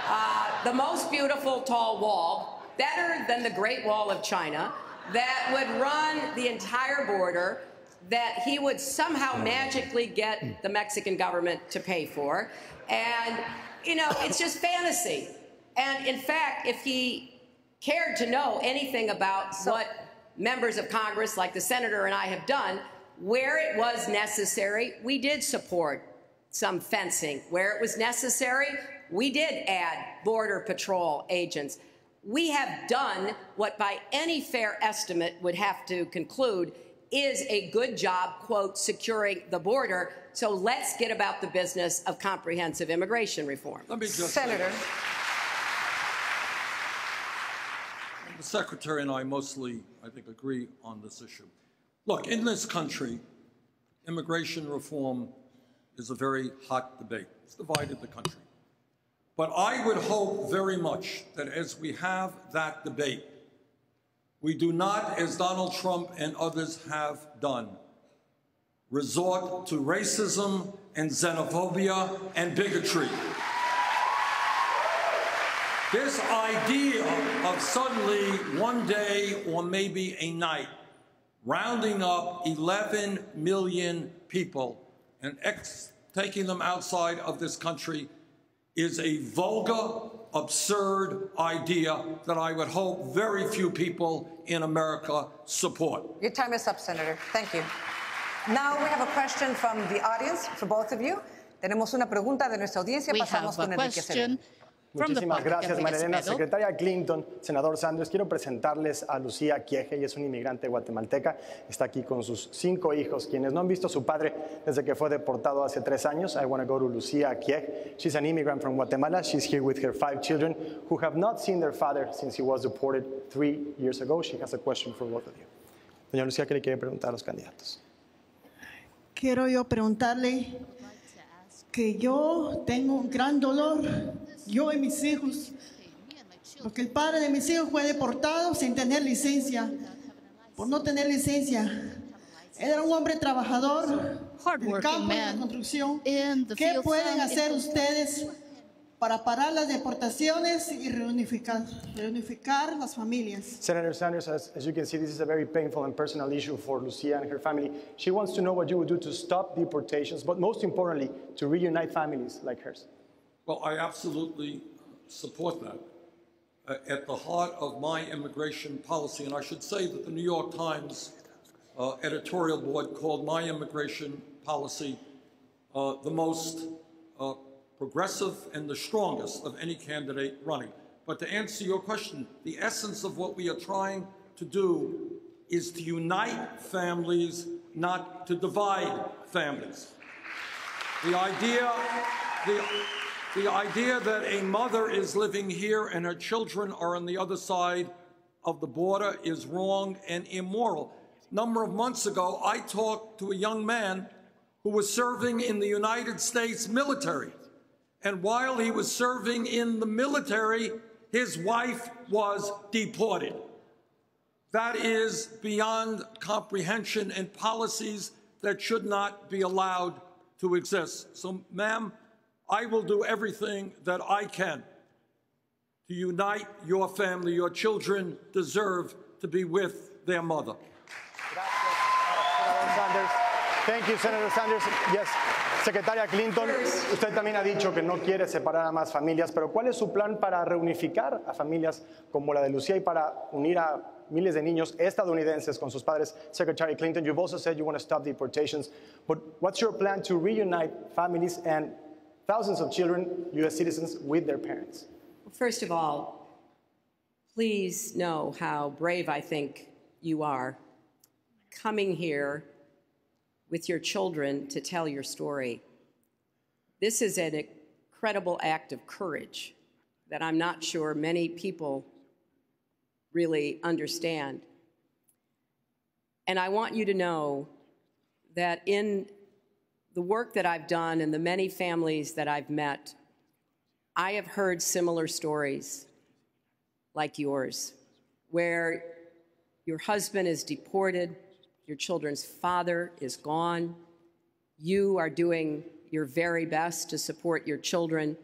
Uh, the most beautiful tall wall, better than the Great Wall of China, that would run the entire border, that he would somehow magically get the Mexican government to pay for. And, you know, it's just fantasy. And in fact, if he cared to know anything about what members of Congress, like the senator and I, have done, where it was necessary, we did support some fencing. Where it was necessary, we did add Border Patrol agents. We have done what, by any fair estimate, would have to conclude is a good job, quote, securing the border. So let's get about the business of comprehensive immigration reform. Let me just Senator. The Secretary and I mostly, I think, agree on this issue. Look, in this country, immigration reform is a very hot debate. It's divided the country. But I would hope very much that as we have that debate, we do not, as Donald Trump and others have done, resort to racism and xenophobia and bigotry. This idea of suddenly one day or maybe a night rounding up 11 million people and taking them outside of this country is a vulgar, absurd idea that I would hope very few people in America support. Your time is up, Senator. Thank you. Now we have a question from the audience for both of you. Tenemos una pregunta de nuestra audiencia. We Pasamos have a con Enrique question from the Muchísimas gracias, María. Secretaria Clinton, senador Sanders, quiero presentarles a Lucía Quieje, ella es una inmigrante guatemalteca, está aquí con sus cinco hijos, quienes no han visto a su padre desde que fue deportado hace tres años. I want to go to Lucía Quieje. She's an immigrant from Guatemala. She's here with her five children who have not seen their father since he was deported three years ago. She has a question for both of you. Doña Lucía, ¿qué le quiere preguntar a los candidatos? Quiero yo preguntarle que yo tengo un gran dolor, yo y mis hijos, porque el padre de mis hijos fue deportado sin tener licencia, por no tener licencia. Él era un hombre trabajador Hardworking campo de la construcción. ¿Qué pueden hacer ustedes para parar las deportaciones y reunificar, reunificar las familias? Senator Sanders, as, as you can see, this is a very painful and personal issue for Lucia and her family. She wants to know what you would do to stop deportations, but most importantly, to reunite families like hers. Well, I absolutely support that. Uh, at the heart of my immigration policy, and I should say that the New York Times uh, editorial board called my immigration policy uh, the most uh, progressive and the strongest of any candidate running. But to answer your question, the essence of what we are trying to do is to unite families, not to divide families. The idea, the, the idea that a mother is living here and her children are on the other side of the border is wrong and immoral. Number of months ago, I talked to a young man who was serving in the United States military. And while he was serving in the military, his wife was deported. That is beyond comprehension and policies that should not be allowed to exist. So, ma'am, I will do everything that I can to unite your family. Your children deserve to be with their mother. Thank you, Senator Sanders. Yes. Secretaria Clinton, usted también ha dicho que no quiere separar a más familias, pero ¿cuál es su plan para reunificar a familias como la de Lucía y para unir a miles de niños estadounidenses con sus padres? Secretary Clinton, you've also said you want to stop deportations, but what's your plan to reunite families and thousands of children, U.S. citizens, with their parents? First of all, please know how brave I think you are coming here with your children to tell your story. This is an incredible act of courage that I'm not sure many people really understand. And I want you to know that in the work that I've done and the many families that I've met, I have heard similar stories like yours, where your husband is deported, your children's father is gone, you are doing your very best to support your children,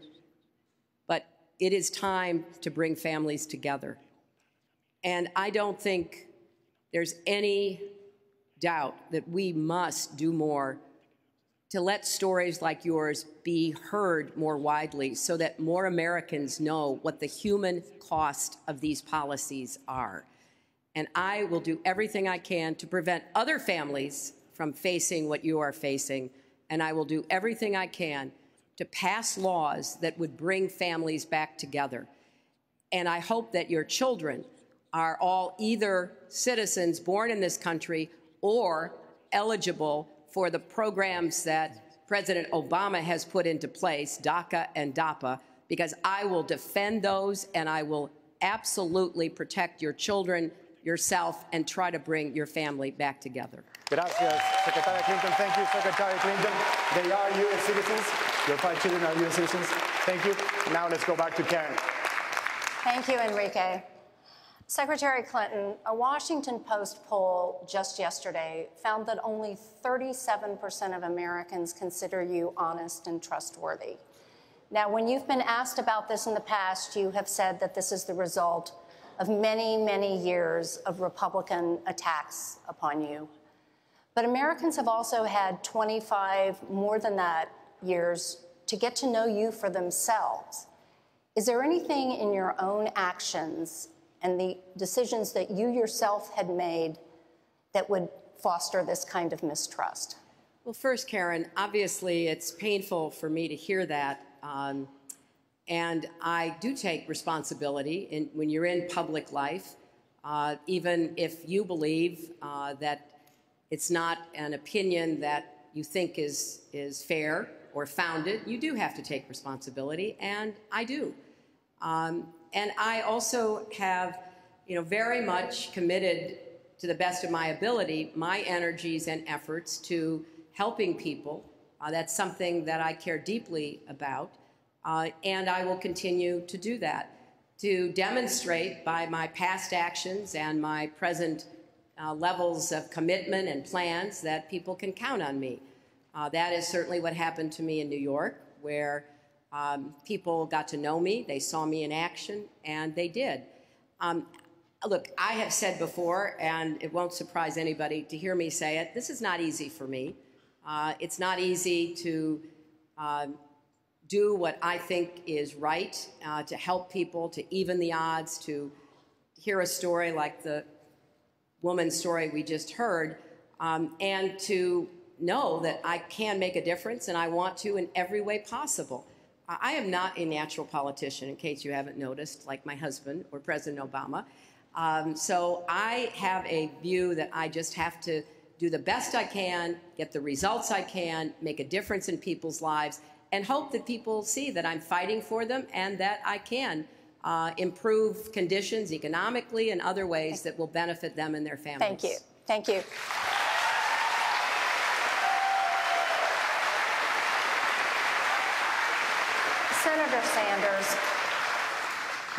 but it is time to bring families together. And I don't think there's any doubt that we must do more to let stories like yours be heard more widely so that more Americans know what the human cost of these policies are. And I will do everything I can to prevent other families from facing what you are facing. And I will do everything I can to pass laws that would bring families back together. And I hope that your children are all either citizens born in this country or eligible for the programs that President Obama has put into place, DACA and DAPA, because I will defend those and I will absolutely protect your children, yourself, and try to bring your family back together. Gracias, Secretaria Clinton. Thank you, Secretary Clinton. They are U.S. citizens. Your five children are U.S. citizens. Thank you. Now let's go back to Karen. Thank you, Enrique. Secretary Clinton, a Washington Post poll just yesterday found that only 37% of Americans consider you honest and trustworthy. Now, when you've been asked about this in the past, you have said that this is the result of many, many years of Republican attacks upon you. But Americans have also had 25, more than that, years to get to know you for themselves. Is there anything in your own actions and the decisions that you yourself had made that would foster this kind of mistrust? Well, first, Karen, obviously it's painful for me to hear that. Um, and I do take responsibility in, when you're in public life, uh, even if you believe uh, that it's not an opinion that you think is, is fair or founded, you do have to take responsibility, and I do. Um, and I also have, you know, very much committed to the best of my ability my energies and efforts to helping people. Uh, that's something that I care deeply about, uh, and I will continue to do that to demonstrate by my past actions and my present uh, levels of commitment and plans that people can count on me. Uh, that is certainly what happened to me in New York, where um, people got to know me, they saw me in action, and they did. Um, look, I have said before, and it won't surprise anybody to hear me say it, this is not easy for me. Uh, it's not easy to uh, do what I think is right, uh, to help people, to even the odds, to hear a story like the woman's story we just heard, um, and to know that I can make a difference and I want to in every way possible. I am not a natural politician, in case you haven't noticed, like my husband or President Obama. Um, so I have a view that I just have to do the best I can, get the results I can, make a difference in people's lives, and hope that people see that I'm fighting for them and that I can uh, improve conditions economically and other ways that will benefit them and their families. Thank you. Thank you. Senator Sanders,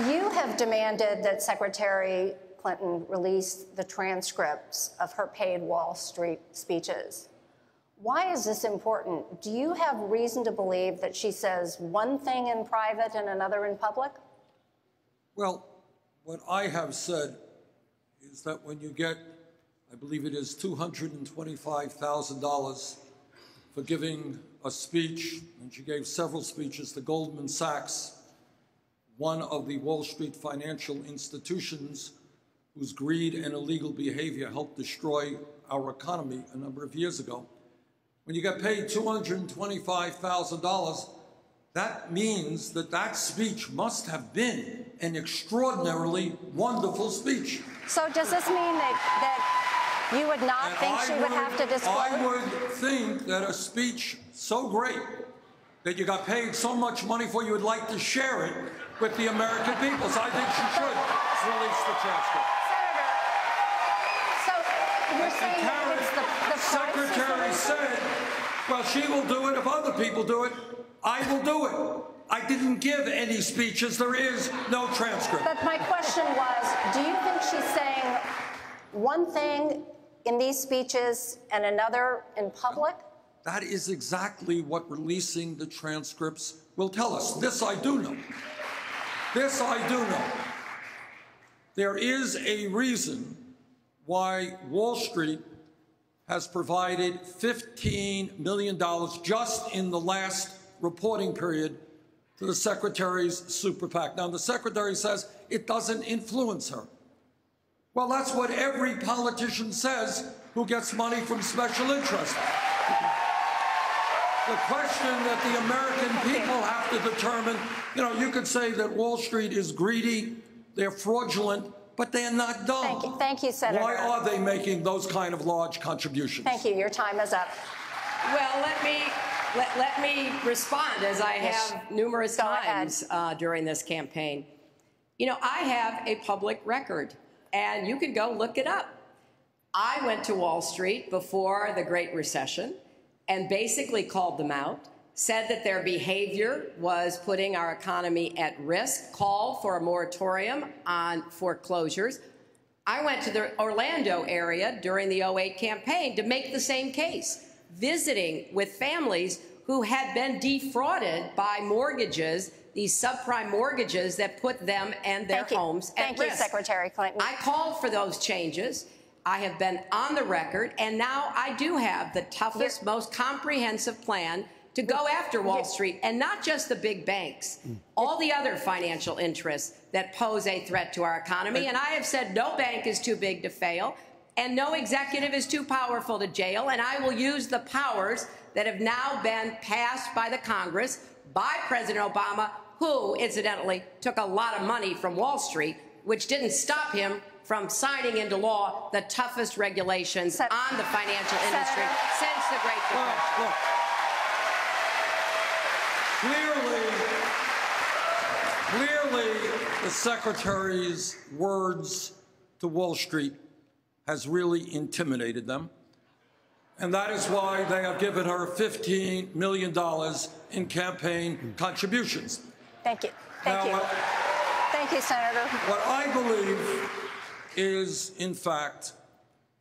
you have demanded that Secretary Clinton release the transcripts of her paid Wall Street speeches. Why is this important? Do you have reason to believe that she says one thing in private and another in public? Well, what I have said is that when you get, I believe it is $225,000 for giving a speech, and she gave several speeches to Goldman Sachs, one of the Wall Street financial institutions whose greed and illegal behavior helped destroy our economy a number of years ago. When you get paid $225,000, that means that that speech must have been an extraordinarily wonderful speech. So does this mean that, that you would not And think I she would, have to disclose? I would think that a speech so great that you got paid so much money for, you would like to share it with the American people. So I think she should release the transcript. So you're saying the, the Secretary said, well, she will do it if other people do it. I will do it. I didn't give any speeches. There is no transcript. But my question was, do you think she's saying one thing in these speeches and another in public? That is exactly what releasing the transcripts will tell us. This I do know. This I do know. There is a reason why Wall Street has provided $15 million just in the last reporting period to the Secretary's super PAC. Now, the Secretary says it doesn't influence her. Well, that's what every politician says who gets money from special interest. The question that the American people have to determine, you know, you could say that Wall Street is greedy, they're fraudulent, but they're not dumb. Thank you, Thank you Senator. Why are they making those kind of large contributions? Thank you. Your time is up. Well, let me let, let me respond as I Yes. have numerous times uh, during this campaign. You know, I have a public record, and you can go look it up. I went to Wall Street before the Great Recession and basically called them out, said that their behavior was putting our economy at risk, called for a moratorium on foreclosures. I went to the Orlando area during the 08 campaign to make the same case, visiting with families who had been defrauded by mortgages, these subprime mortgages that put them and their Thank you. homes Thank at you, risk. Secretary Clinton. I called for those changes. I have been on the record, and now I do have the toughest, most comprehensive plan to go after Wall Street and not just the big banks, mm. all the other financial interests that pose a threat to our economy. And I have said no bank is too big to fail and no executive is too powerful to jail. And I will use the powers that have now been passed by the Congress, by President Obama, who, incidentally, took a lot of money from Wall Street, which didn't stop him from signing into law the toughest regulations on the financial industry since the Great Depression. Look, clearly, clearly, the secretary's words to Wall Street has really intimidated them. And that is why they have given her $15 million in campaign contributions. Thank you. Thank Now, you. what- Thank you, Senator. What I believe is, in fact,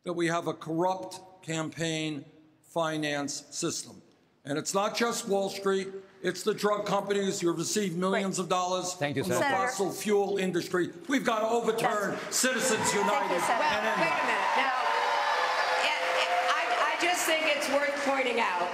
that we have a corrupt campaign finance system. And it's not just Wall Street, it's the drug companies who have received millions of dollars Thank you, from the fossil fuel industry. We've got to overturn Citizens United and Well, end wait a minute. Now, I, I just think it's worth pointing out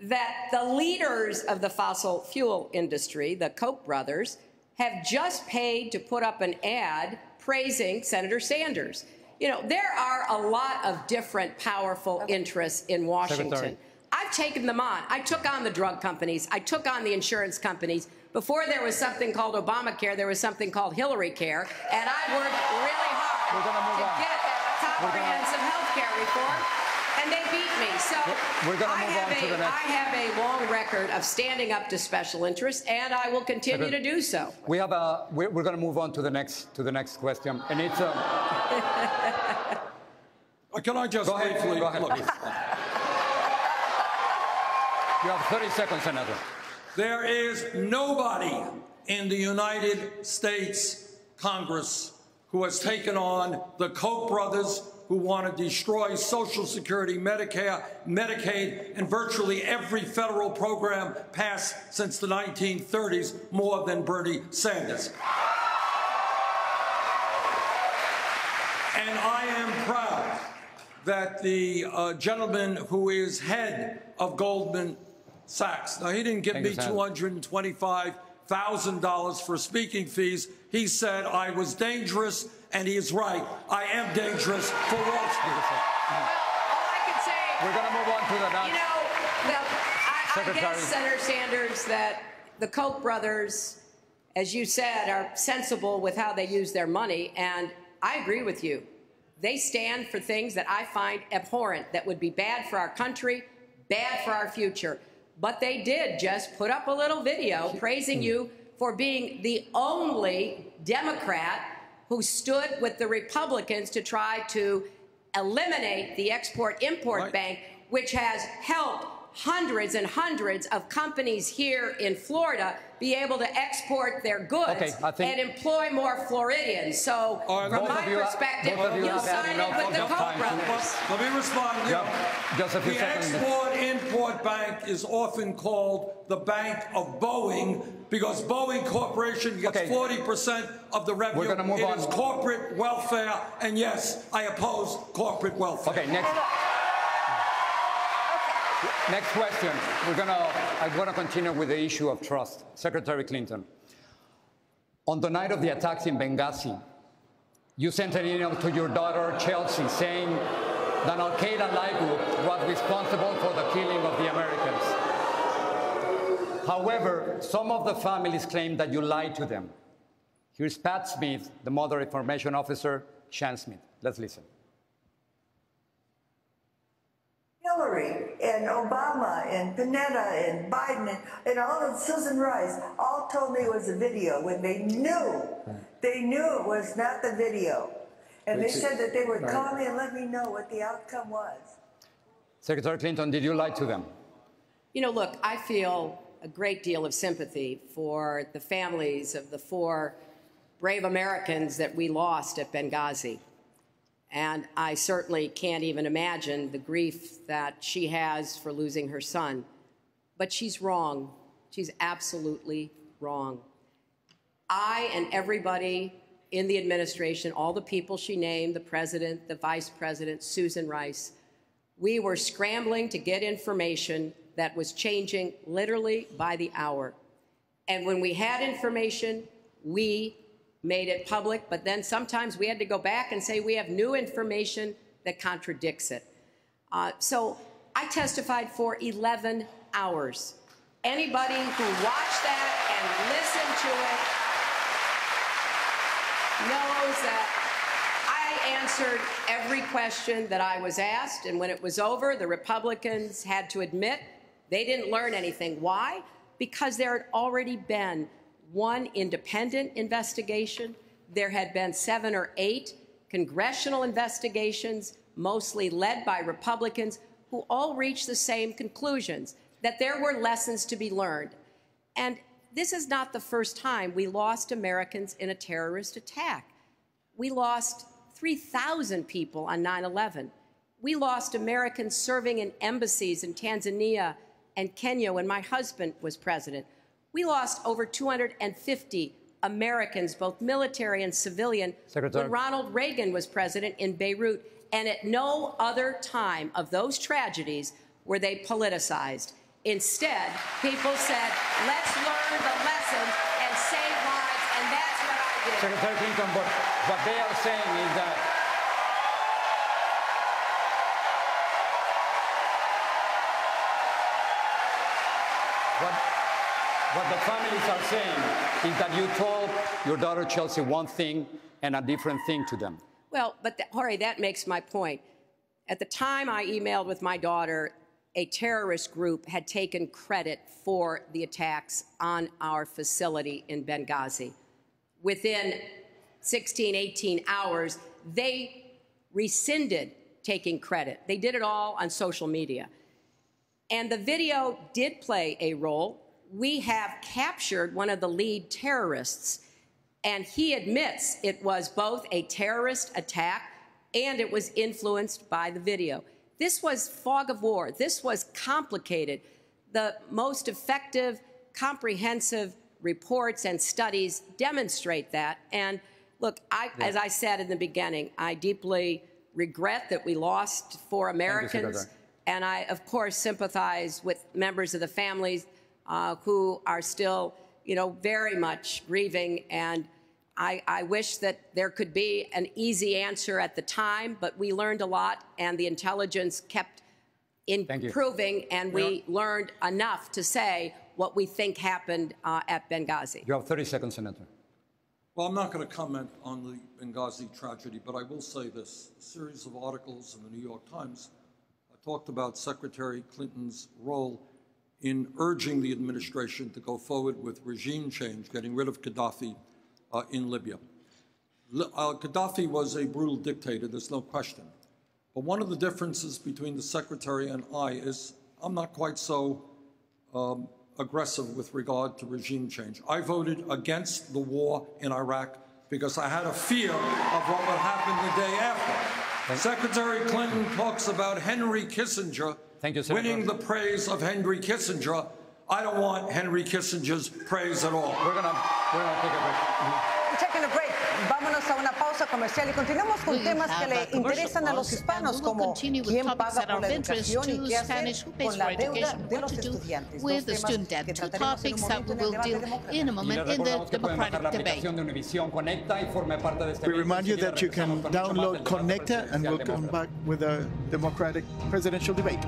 that the leaders of the fossil fuel industry, the Koch brothers, have just paid to put up an ad praising Senator Sanders. You know, there are a lot of different powerful interests in Washington. Secretary. I've taken them on. I took on the drug companies. I took on the insurance companies. Before there was something called Obamacare, there was something called Hillary Care, and I worked really hard gonna move to on. get comprehensive health care reform, and they beat me. So We're gonna I, move have on to a, the next. I have a long record of standing up to special interests, and I will continue to do so. We have a. We're, we're going to move on to the next to the next question, and it's. Um, Uh, Can I just Go ahead, briefly go ahead, look, please. you have 30 seconds, Senator. There is nobody in the United States Congress who has taken on the Koch brothers who want to destroy Social Security, Medicare, Medicaid, and virtually every federal program passed since the 1930s more than Bernie Sanders. And I am proud that the uh, gentleman who is head of Goldman Sachs, now he didn't give Thank me $225,000 for speaking fees. He said I was dangerous, and he is right. I am dangerous for Wall Street. All I can say, We're going to move on to the next. you know, the, I, I Secretary. guess, Senator Sanders, that the Koch brothers, as you said, are sensible with how they use their money, and I agree with you. They stand for things that I find abhorrent, that would be bad for our country, bad for our future. But they did just put up a little video praising you for being the only Democrat who stood with the Republicans to try to eliminate the Export Import Right. Bank, which has helped hundreds and hundreds of companies here in Florida be able to export their goods Okay, I think- and employ more Floridians. So, All right, from my you- perspective, both of you you have had sided enough with the of Koch time. brothers. Let me respond. You Yeah, just a few the. Export-Import Bank is often called the Bank of Boeing because Boeing Corporation gets 40% of the revenue. We're gonna move It on. is corporate welfare, and yes, I oppose corporate welfare. Okay, next. Next question. We're gonna. I want to continue with the issue of trust, Secretary Clinton. On the night of the attacks in Benghazi, you sent an email to your daughter Chelsea saying that Al Qaeda-like group was responsible for the killing of the Americans. However, some of the families claim that you lied to them. Here's Pat Smith, the mother information officer, Sean Smith. Let's listen. Hillary and Obama and Panetta and Biden and, and all of Susan Rice all told me it was a video when they knew, they knew it was not the video. And they said that they would call me and let me know what the outcome was. Secretary Clinton, did you lie to them? You know, look, I feel a great deal of sympathy for the families of the four brave Americans that we lost at Benghazi. And I certainly can't even imagine the grief that she has for losing her son. But she's wrong. She's absolutely wrong. I and everybody in the administration, all the people she named, the president, the vice president, Susan Rice, we were scrambling to get information that was changing literally by the hour. And when we had information, we made it public, but then sometimes we had to go back and say we have new information that contradicts it. Uh, so I testified for 11 hours. Anybody who watched that and listened to it knows that I answered every question that I was asked, and when it was over, the Republicans had to admit they didn't learn anything. Why? Because there had already been one independent investigation, there had been seven or eight congressional investigations, mostly led by Republicans, who all reached the same conclusions that there were lessons to be learned. And this is not the first time we lost Americans in a terrorist attack. We lost 3,000 people on 9 11. We lost Americans serving in embassies in Tanzania and Kenya when my husband was president. We lost over 250 Americans, both military and civilian, Secretary. when Ronald Reagan was president in Beirut. And at no other time of those tragedies were they politicized. Instead, people said, let's learn the lessons and save lives, and that's what I did. Secretary Clinton, but what they are saying is that what, what the families are saying is that you told your daughter Chelsea one thing and a different thing to them. Well, but th- Jorge, that makes my point. At the time I emailed with my daughter, a terrorist group had taken credit for the attacks on our facility in Benghazi. Within 16, 18 hours, they rescinded taking credit. They did it all on social media. And the video did play a role. We have captured one of the lead terrorists, and he admits it was both a terrorist attack and it was influenced by the video. This was fog of war. This was complicated. The most effective, comprehensive reports and studies demonstrate that. And look, I, as I said in the beginning, I deeply regret that we lost four Americans. And I, of course, sympathize with members of the families uh, who are still, you know, very much grieving. And I, I wish that there could be an easy answer at the time, but we learned a lot, and the intelligence kept Thank improving, and we learned enough to say what we think happened uh, at Benghazi. You have 30 seconds, Senator. Well, I'm not going to comment on the Benghazi tragedy, but I will say this. A series of articles in the New York Times uh, talked about Secretary Clinton's role in urging the administration to go forward with regime change, getting rid of Gaddafi uh, in Libya. Uh, Gaddafi was a brutal dictator, there's no question. But one of the differences between the Secretary and I is I'm not quite so um, aggressive with regard to regime change. I voted against the war in Iraq because I had a fear of what would happen the day after. Secretary Clinton talks about Henry Kissinger Thank you, Senator. winning the praise of Henry Kissinger. I don't want Henry Kissinger's praise at all. We're gonna, take a break. We're taking a break. pausa comercial y continuamos con Will temas que le interesan a los hispanos, como quién paga por la educación y qué hacer con la deuda de los estudiantes. Dos temas que trataremos en un momento en el debate democrático. We remind you that you can download Conecta and we'll come back with a democratic presidential debate.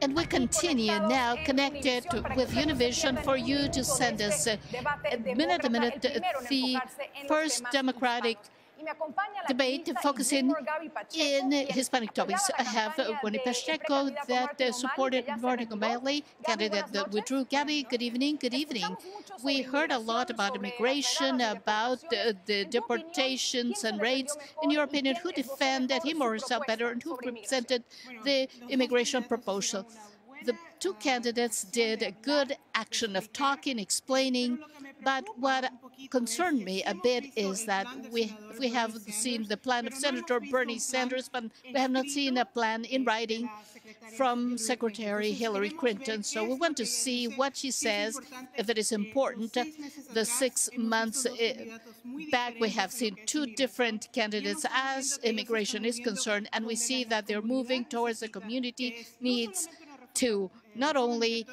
And we continue now connected with Univision for you to send us minute to minute the first Democratic debate focusing in Hispanic topics. I have uh, Wendy Pacheco that uh, supported Martin O'Malley, candidate that withdrew. Gabby, good evening. Good evening. We heard a lot about immigration, about uh, the deportations and raids. In your opinion, who defended him or herself better, and who represented the immigration proposal? The two candidates did a good action of talking, explaining, but what concerned me a bit is that we we have seen the plan of Senator Bernie Sanders, but we have not seen a plan in writing from Secretary Hillary Clinton. So we want to see what she says, if it is important. The six months eh, back, we have seen two different candidates as immigration is concerned, and we see that they're moving towards the community needs to not only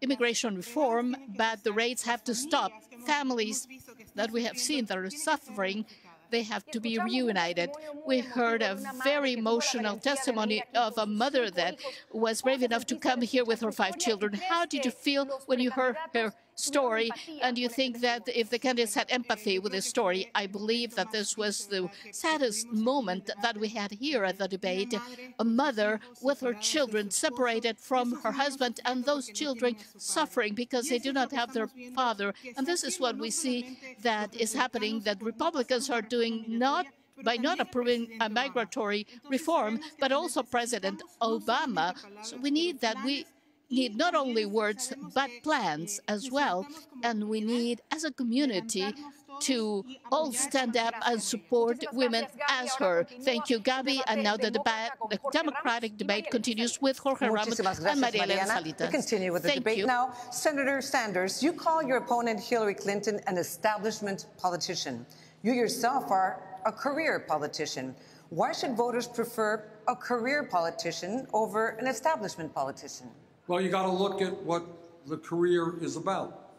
immigration reform, but the raids have to stop. Families that we have seen that are suffering, they have to be reunited. We heard a very emotional testimony of a mother that was brave enough to come here with her five children. How did you feel when you heard her story? And you think that if the candidates had empathy with this story, I believe that this was the saddest moment that we had here at the debate. A mother with her children separated from her husband, and those children suffering because they do not have their father. And this is what we see that is happening, that Republicans are doing not by not approving a migratory reform, but also President Obama. So we need that we need not only words but plans as well, and we need as a community to all stand up and support women as her. Thank you, Gabi. And now the debate, the Democratic debate continues with Jorge Ramos and María Elena. Salinas. We continue with the Thank debate you. now. Senator Sanders, you call your opponent Hillary Clinton an establishment politician. You yourself are a career politician. Why should voters prefer a career politician over an establishment politician? Well, you got to look at what the career is about.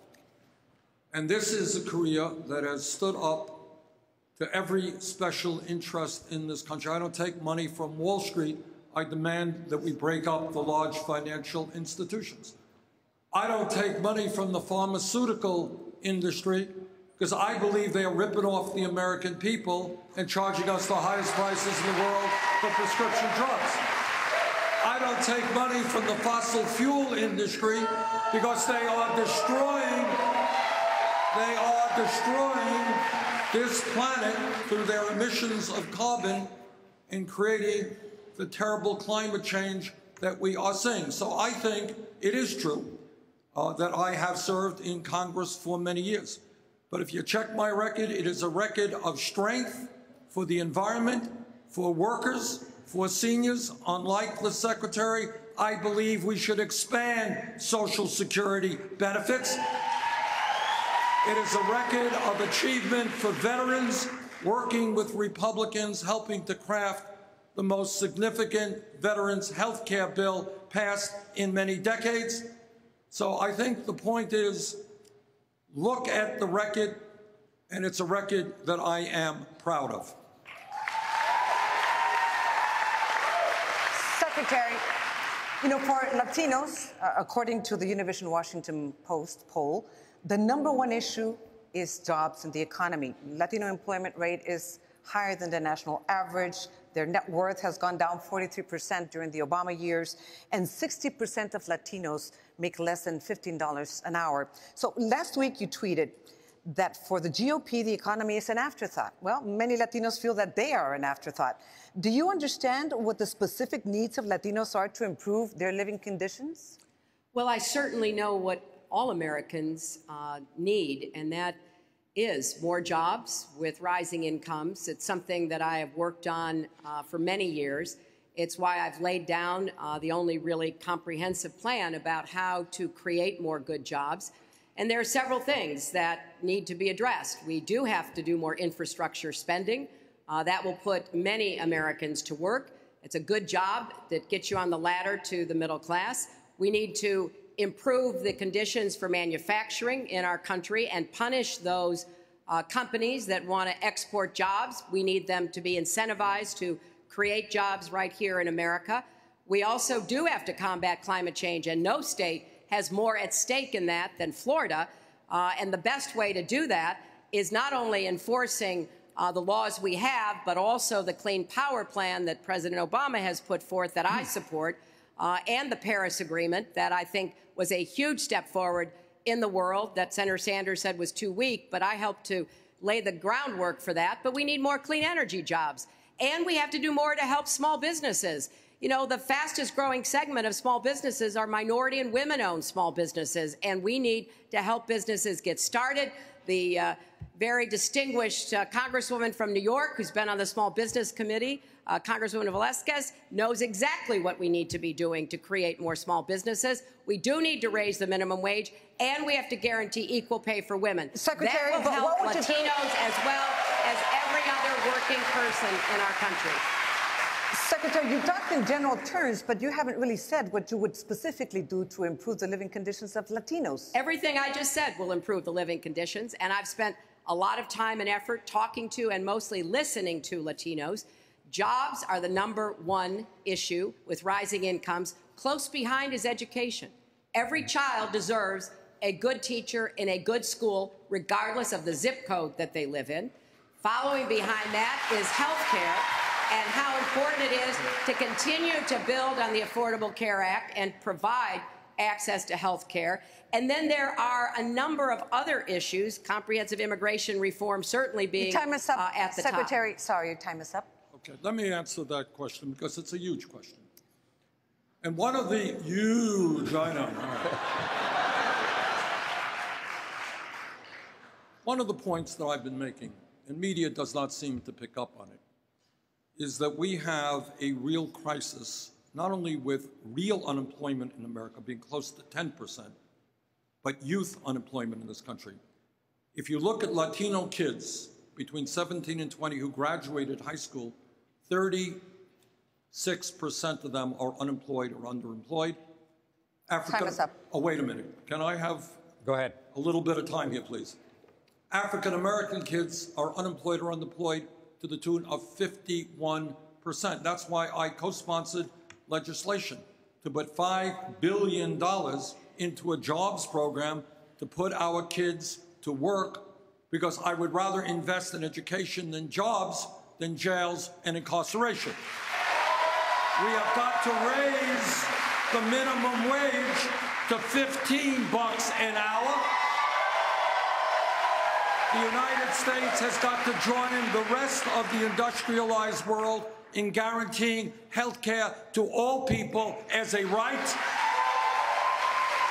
And this is a career that has stood up to every special interest in this country. I don't take money from Wall Street. I demand that we break up the large financial institutions. I don't take money from the pharmaceutical industry because I believe they are ripping off the American people and charging us the highest prices in the world for prescription drugs. Don't take money from the fossil fuel industry because they are destroying, they are destroying this planet through their emissions of carbon and creating the terrible climate change that we are seeing. So I think it is true uh, that I have served in Congress for many years. But if you check my record, it is a record of strength for the environment, for workers, for seniors. Unlike the Secretary, I believe we should expand Social Security benefits. It is a record of achievement for veterans, working with Republicans, helping to craft the most significant veterans health care bill passed in many decades. So I think the point is look at the record, and it's a record that I am proud of. Secretary, you know, for Latinos, uh, according to the Univision Washington Post poll, the number one issue is jobs and the economy. Latino employment rate is higher than the national average. Their net worth has gone down 43% during the Obama years, and 60% of Latinos make less than $15 an hour. So last week you tweeted that for the GOP, the economy is an afterthought. Well, many Latinos feel that they are an afterthought. Do you understand what the specific needs of Latinos are to improve their living conditions? Well, I certainly know what all Americans uh, need, and that is more jobs with rising incomes. It's something that I have worked on uh, for many years. It's why I've laid down uh, the only really comprehensive plan about how to create more good jobs. And there are several things that need to be addressed. We do have to do more infrastructure spending. Uh, that will put many Americans to work. It's a good job that gets you on the ladder to the middle class. We need to improve the conditions for manufacturing in our country and punish those uh, companies that want to export jobs. We need them to be incentivized to create jobs right here in America. We also do have to combat climate change, and no state has more at stake in that than Florida. Uh, and the best way to do that is not only enforcing uh, the laws we have, but also the Clean Power Plan that President Obama has put forth that I support, uh, and the Paris Agreement that I think was a huge step forward in the world that Senator Sanders said was too weak, but I helped to lay the groundwork for that. But we need more clean energy jobs. And we have to do more to help small businesses. You know, the fastest growing segment of small businesses are minority and women owned small businesses, and we need to help businesses get started. The uh, very distinguished uh, Congresswoman from New York, who's been on the Small Business Committee, uh, Congresswoman Velázquez, knows exactly what we need to be doing to create more small businesses. We do need to raise the minimum wage, and we have to guarantee equal pay for women. Secretary, that will help what would you- Latinos as well as every other working person in our country. Secretary, you talked in general terms, but you haven't really said what you would specifically do to improve the living conditions of Latinos. Everything I just said will improve the living conditions, and I've spent a lot of time and effort talking to and mostly listening to Latinos. Jobs are the number one issue with rising incomes. Close behind is education. Every child deserves a good teacher in a good school, regardless of the zip code that they live in. Following behind that is health care and how important it is to continue to build on the Affordable Care Act and provide access to health care. And then there are a number of other issues, comprehensive immigration reform certainly being Your time is up, uh, at the top. Secretary. Sorry, your time is up. Okay, let me answer that question because it's a huge question. And one of the huge, I know. One of the points that I've been making, and media does not seem to pick up on it, is that we have a real crisis, not only with real unemployment in America being close to 10%, but youth unemployment in this country. If you look at Latino kids between 17 and 20 who graduated high school, 36% of them are unemployed or underemployed. African, is up. Oh, wait a minute. Can I have Go ahead. a little bit of time here, please? African American kids are unemployed or underemployed to the tune of 51%. That's why I co sponsored legislation to put $5 billion into a jobs program to put our kids to work because I would rather invest in education than jobs than jails and incarceration. We have got to raise the minimum wage to 15 bucks an hour. The United States has got to join in the rest of the industrialized world in guaranteeing health care to all people as a right.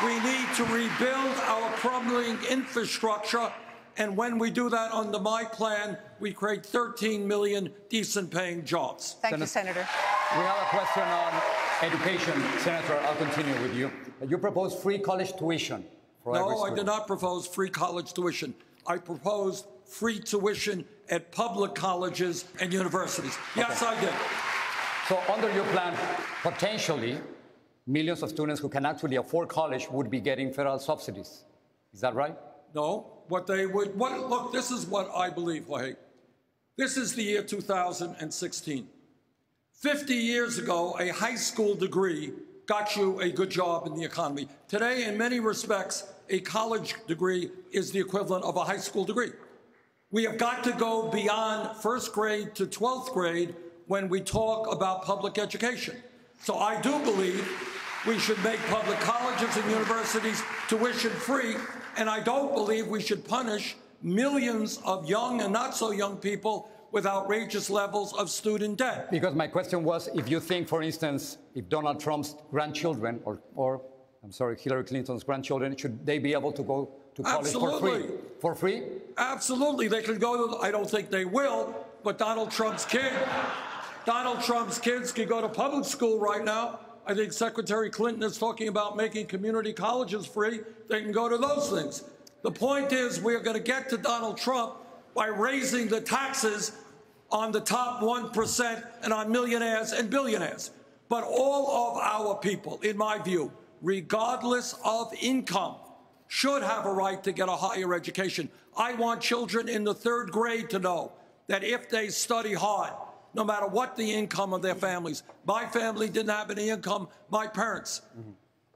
We need to rebuild our crumbling infrastructure. And when we do that under my plan, we create 13 million decent paying jobs. Thank you, Senator. We have a question on education. Senator, I'll continue with you. You propose free college tuition for every No, I did not propose free college tuition. I proposed free tuition at public colleges and universities. Yes, I did. So under your plan, potentially, millions of students who can actually afford college would be getting federal subsidies. Is that right? No, what they would, what, look, this is what I believe, Jorge. This is the year 2016. 50 years ago, a high school degree got you a good job in the economy. Today, in many respects, a college degree is the equivalent of a high school degree. We have got to go beyond first grade to 12th grade when we talk about public education. So I do believe we should make public colleges and universities tuition free, and I don't believe we should punish millions of young and not so young people with outrageous levels of student debt. Because my question was if you think, for instance, if Donald Trump's grandchildren, or, or I'm sorry, Hillary Clinton's grandchildren, should they be able to go to college for free? Absolutely. For free? Absolutely, they can go. To, I don't think they will, but Donald Trump's kid, Donald Trump's kids can go to public school right now. I think Secretary Clinton is talking about making community colleges free. They can go to those things. The point is, we are going to get to Donald Trump by raising the taxes on the top 1% and on millionaires and billionaires. But all of our people, in my view, regardless of income, should have a right to get a higher education. I want children in the third grade to know that if they study hard, no matter what the income of their families. My family didn't have any income. My parents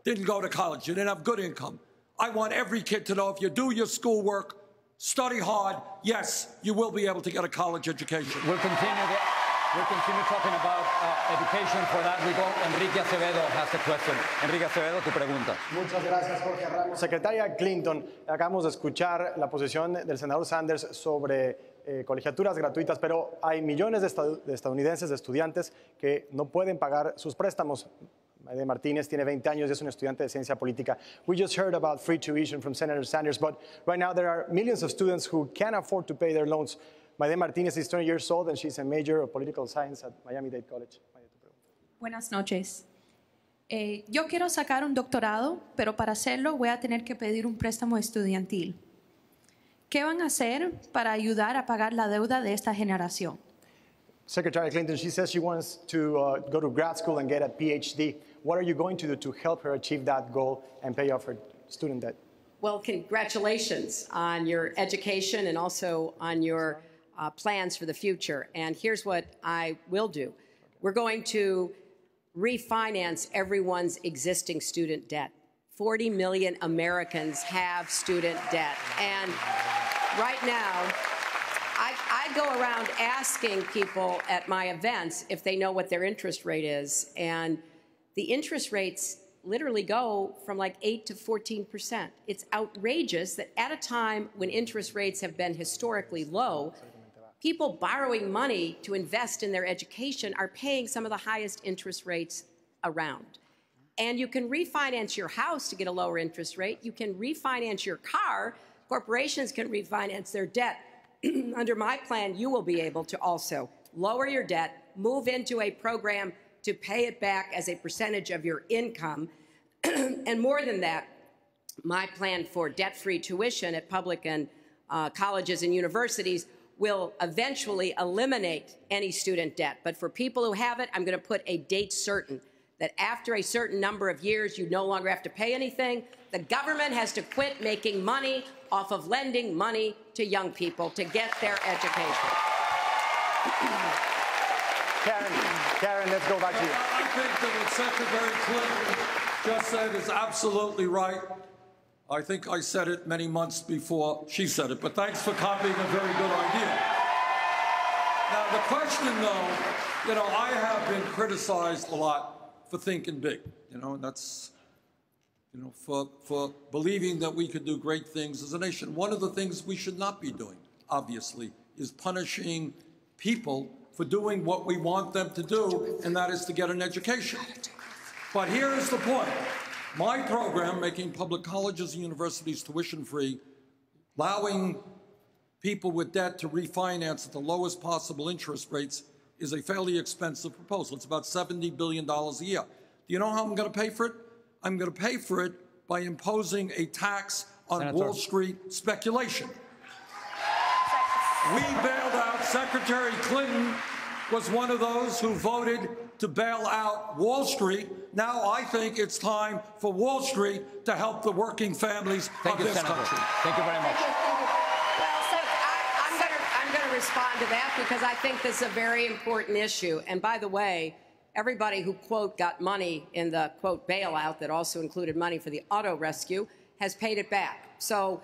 didn't go to college. They didn't have good income. I want every kid to know if you do your schoolwork, study hard, yes, you will be able to get a college education. We'll continue, continue talking about uh, education. For that, we go. Enrique Acevedo has tu pregunta. Muchas gracias, Jorge Ramos. Secretaria Clinton, acabamos de escuchar la posición del senador Sanders sobre eh, colegiaturas gratuitas, pero hay millones de, estad- de estadounidenses, de estudiantes, que no pueden pagar sus préstamos. Maide Martínez tiene 20 años y es un estudiante de ciencia política. We just heard about free tuition from Senator Sanders, but right now there are millions of students who can't afford to pay their loans. Maide Martínez is 20 years old and she's a major of political science at Miami-Dade College. Buenas noches. Eh, yo quiero sacar un doctorado, pero para hacerlo voy a tener que pedir un préstamo estudiantil. ¿Qué van a hacer para ayudar a pagar la deuda de esta generación? Secretary Clinton, she says she wants to uh, go to grad school and get a PhD. What are you going to do to help her achieve that goal and pay off her student debt? Well, congratulations on your education and also on your uh, plans for the future. And here's what I will do we're going to refinance everyone's existing student debt. 40 million Americans have student debt. And right now, I, I go around asking people at my events if they know what their interest rate is. And the interest rates literally go from like 8 to 14 percent. It's outrageous that at a time when interest rates have been historically low, people borrowing money to invest in their education are paying some of the highest interest rates around. And you can refinance your house to get a lower interest rate. You can refinance your car. Corporations can refinance their debt. Under my plan, you will be able to also lower your debt, move into a program to pay it back as a percentage of your income. and more than that, my plan for debt free tuition at public and uh, colleges and universities will eventually eliminate any student debt. But for people who have it, I'm going to put a date certain that after a certain number of years, you no longer have to pay anything. The government has to quit making money off of lending money to young people to get their education. Karen, Karen, let's go back to you. I think that what Secretary Clinton just said is absolutely right. I think I said it many months before she said it, but thanks for copying a very good idea. Now, the question, though, you know, I have been criticized a lot for thinking big, you know, and that's, you know, for, for believing that we could do great things as a nation. One of the things we should not be doing, obviously, is punishing people for doing what we want them to do, and that is to get an education. But here is the point. My program, making public colleges and universities tuition free, allowing people with debt to refinance at the lowest possible interest rates, is a fairly expensive proposal. It's about $70 billion a year. Do you know how I'm going to pay for it? I'm going to pay for it by imposing a tax on Senator. Wall Street speculation. We bailed out Secretary Clinton was one of those who voted to bail out Wall Street. Now I think it's time for Wall Street to help the working families Thank of you, this Senator. country. Thank you very much. Well, so I, I'm going I'm going to respond to that because I think this is a very important issue. And by the way, everybody who quote got money in the quote bailout that also included money for the auto rescue has paid it back. So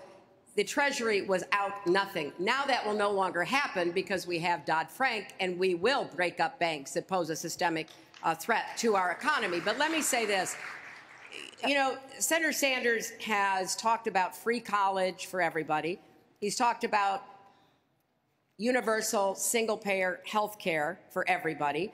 the Treasury was out nothing. Now that will no longer happen because we have Dodd Frank, and we will break up banks that pose a systemic uh, threat to our economy. But let me say this. You know, Senator Sanders has talked about free college for everybody. He's talked about universal single payer health care for everybody.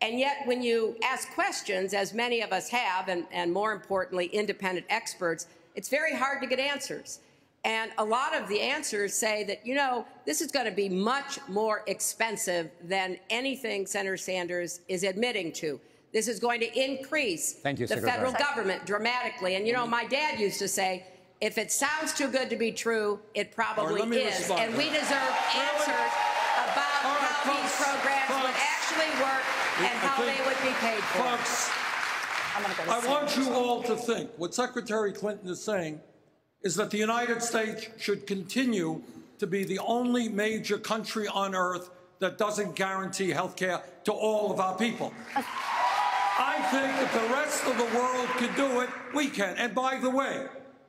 And yet, when you ask questions, as many of us have, and, and more importantly, independent experts, it's very hard to get answers. And a lot of the answers say that, you know, this is going to be much more expensive than anything Senator Sanders is admitting to. This is going to increase Thank you, the Secretary. federal government dramatically. And, you know, my dad used to say, if it sounds too good to be true, it probably let is. respond. And we deserve answers about All right, how these folks, programs would actually work and how they would be paid for. Folks, I want you all to think what Secretary Clinton is saying is that the United States should continue to be the only major country on earth that doesn't guarantee health care to all of our people. I think if the rest of the world could do it, we can. And by the way,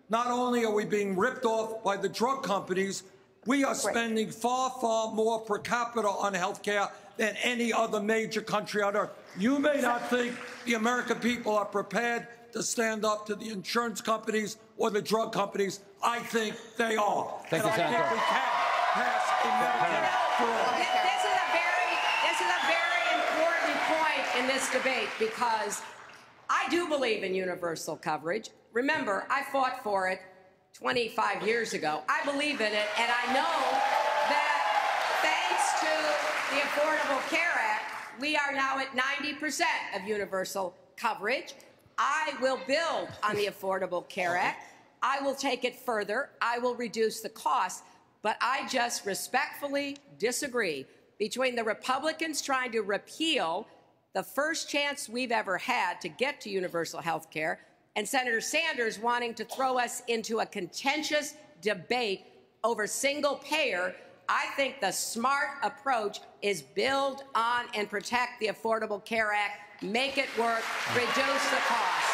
not only are we being ripped off by the drug companies, we are spending far, far more per capita on health care than any other major country on earth. You may not think the American people are prepared to stand up to the insurance companies or the drug companies. I think they are. Thank you, and I think Senator. we can pass a Medicare for all. This is a very, this is a very important point in this debate because I do believe in universal coverage. Remember, I fought for it 25 years ago. I believe in it, and I know that thanks to the Affordable Care Act, we are now at 90% of universal coverage. I will build on the Affordable Care Act. I will take it further. I will reduce the cost. But I just respectfully disagree between the Republicans trying to repeal the first chance we've ever had to get to universal health care and Senator Sanders wanting to throw us into a contentious debate over single payer. I think the smart approach is build on and protect the Affordable Care Act, make it work, reduce the cost.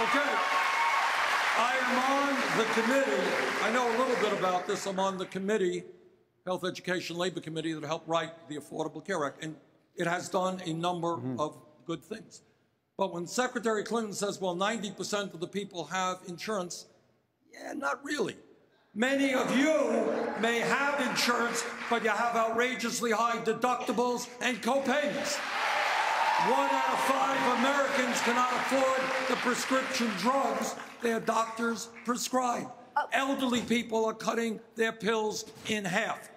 Okay. I am on the committee. I know a little bit about this. I'm on the committee, Health Education Labor Committee, that helped write the Affordable Care Act. And it has done a number mm-hmm. of good things. But when Secretary Clinton says, well, 90% of the people have insurance, yeah, not really. Many of you may have insurance, but you have outrageously high deductibles and copayments. One out of five Americans cannot afford the prescription drugs their doctors prescribe. Oh. Elderly people are cutting their pills in half.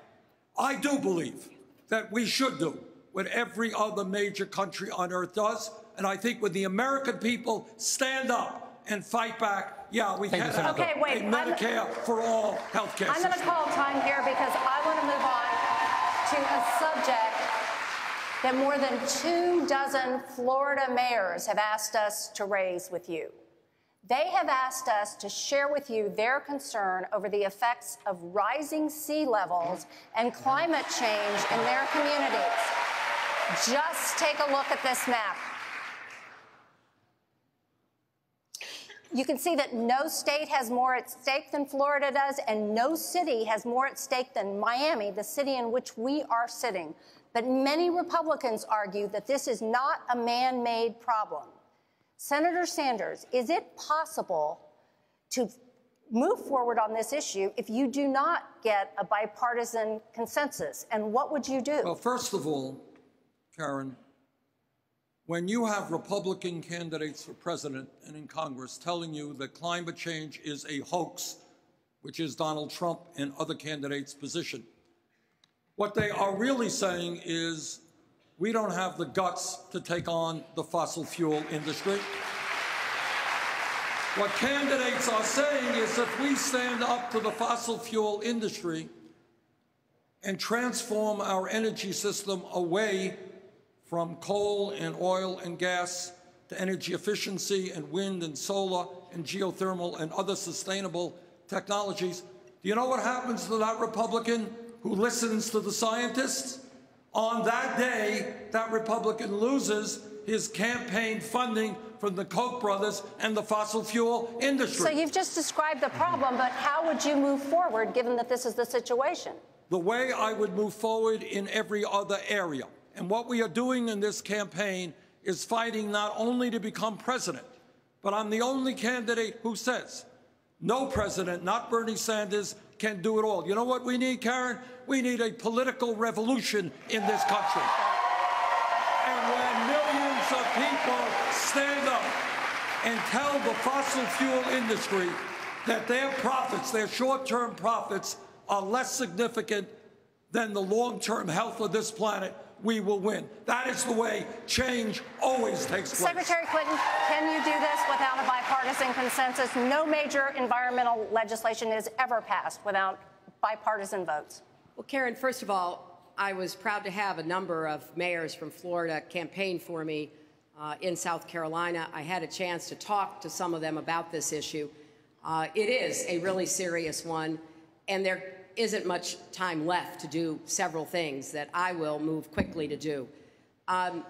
I do believe that we should do what every other major country on earth does. And I think when the American people stand up and fight back, yeah, we Thank you, can have Senator. Okay, wait, a I'm- Medicare for all health care I'm going to call time here because I want to move on to a subject that more than two dozen Florida mayors have asked us to raise with you. They have asked us to share with you their concern over the effects of rising sea levels and climate change in their communities. Just take a look at this map. You can see that no state has more at stake than Florida does, and no city has more at stake than Miami, the city in which we are sitting. But many Republicans argue that this is not a man made problem. Senator Sanders, is it possible to move forward on this issue if you do not get a bipartisan consensus? And what would you do? Well, first of all, Karen, when you have Republican candidates for president and in Congress telling you that climate change is a hoax, which is Donald Trump and other candidates' position, what they are really saying is we don't have the guts to take on the fossil fuel industry. What candidates are saying is if we stand up to the fossil fuel industry and transform our energy system away from coal and oil and gas to energy efficiency and wind and solar and geothermal and other sustainable technologies, do you know what happens to that Republican who listens to the scientists? On that day, that Republican loses his campaign funding from the Koch brothers and the fossil fuel industry. So you've just described the problem, but how would you move forward given that this is the situation? the way I would move forward in every other area. And what we are doing in this campaign is fighting not only to become president, but I'm the only candidate who says no president, not Bernie Sanders, can do it all. You know what we need, Karen? We need a political revolution in this country. And when millions of people stand up and tell the fossil fuel industry that their profits, their short-term profits, are less significant than the long-term health of this planet, we will win. That is the way change always takes place. Secretary Clinton, can you do this without a bipartisan consensus? No major environmental legislation is ever passed without bipartisan votes. Well, Karen, first of all, I was proud to have a number of mayors from Florida campaign for me uh, in South Carolina. I had a chance to talk to some of them about this issue. Uh, it is a really serious one, and they're isn't much time left to do several things that I will move quickly to do. Um,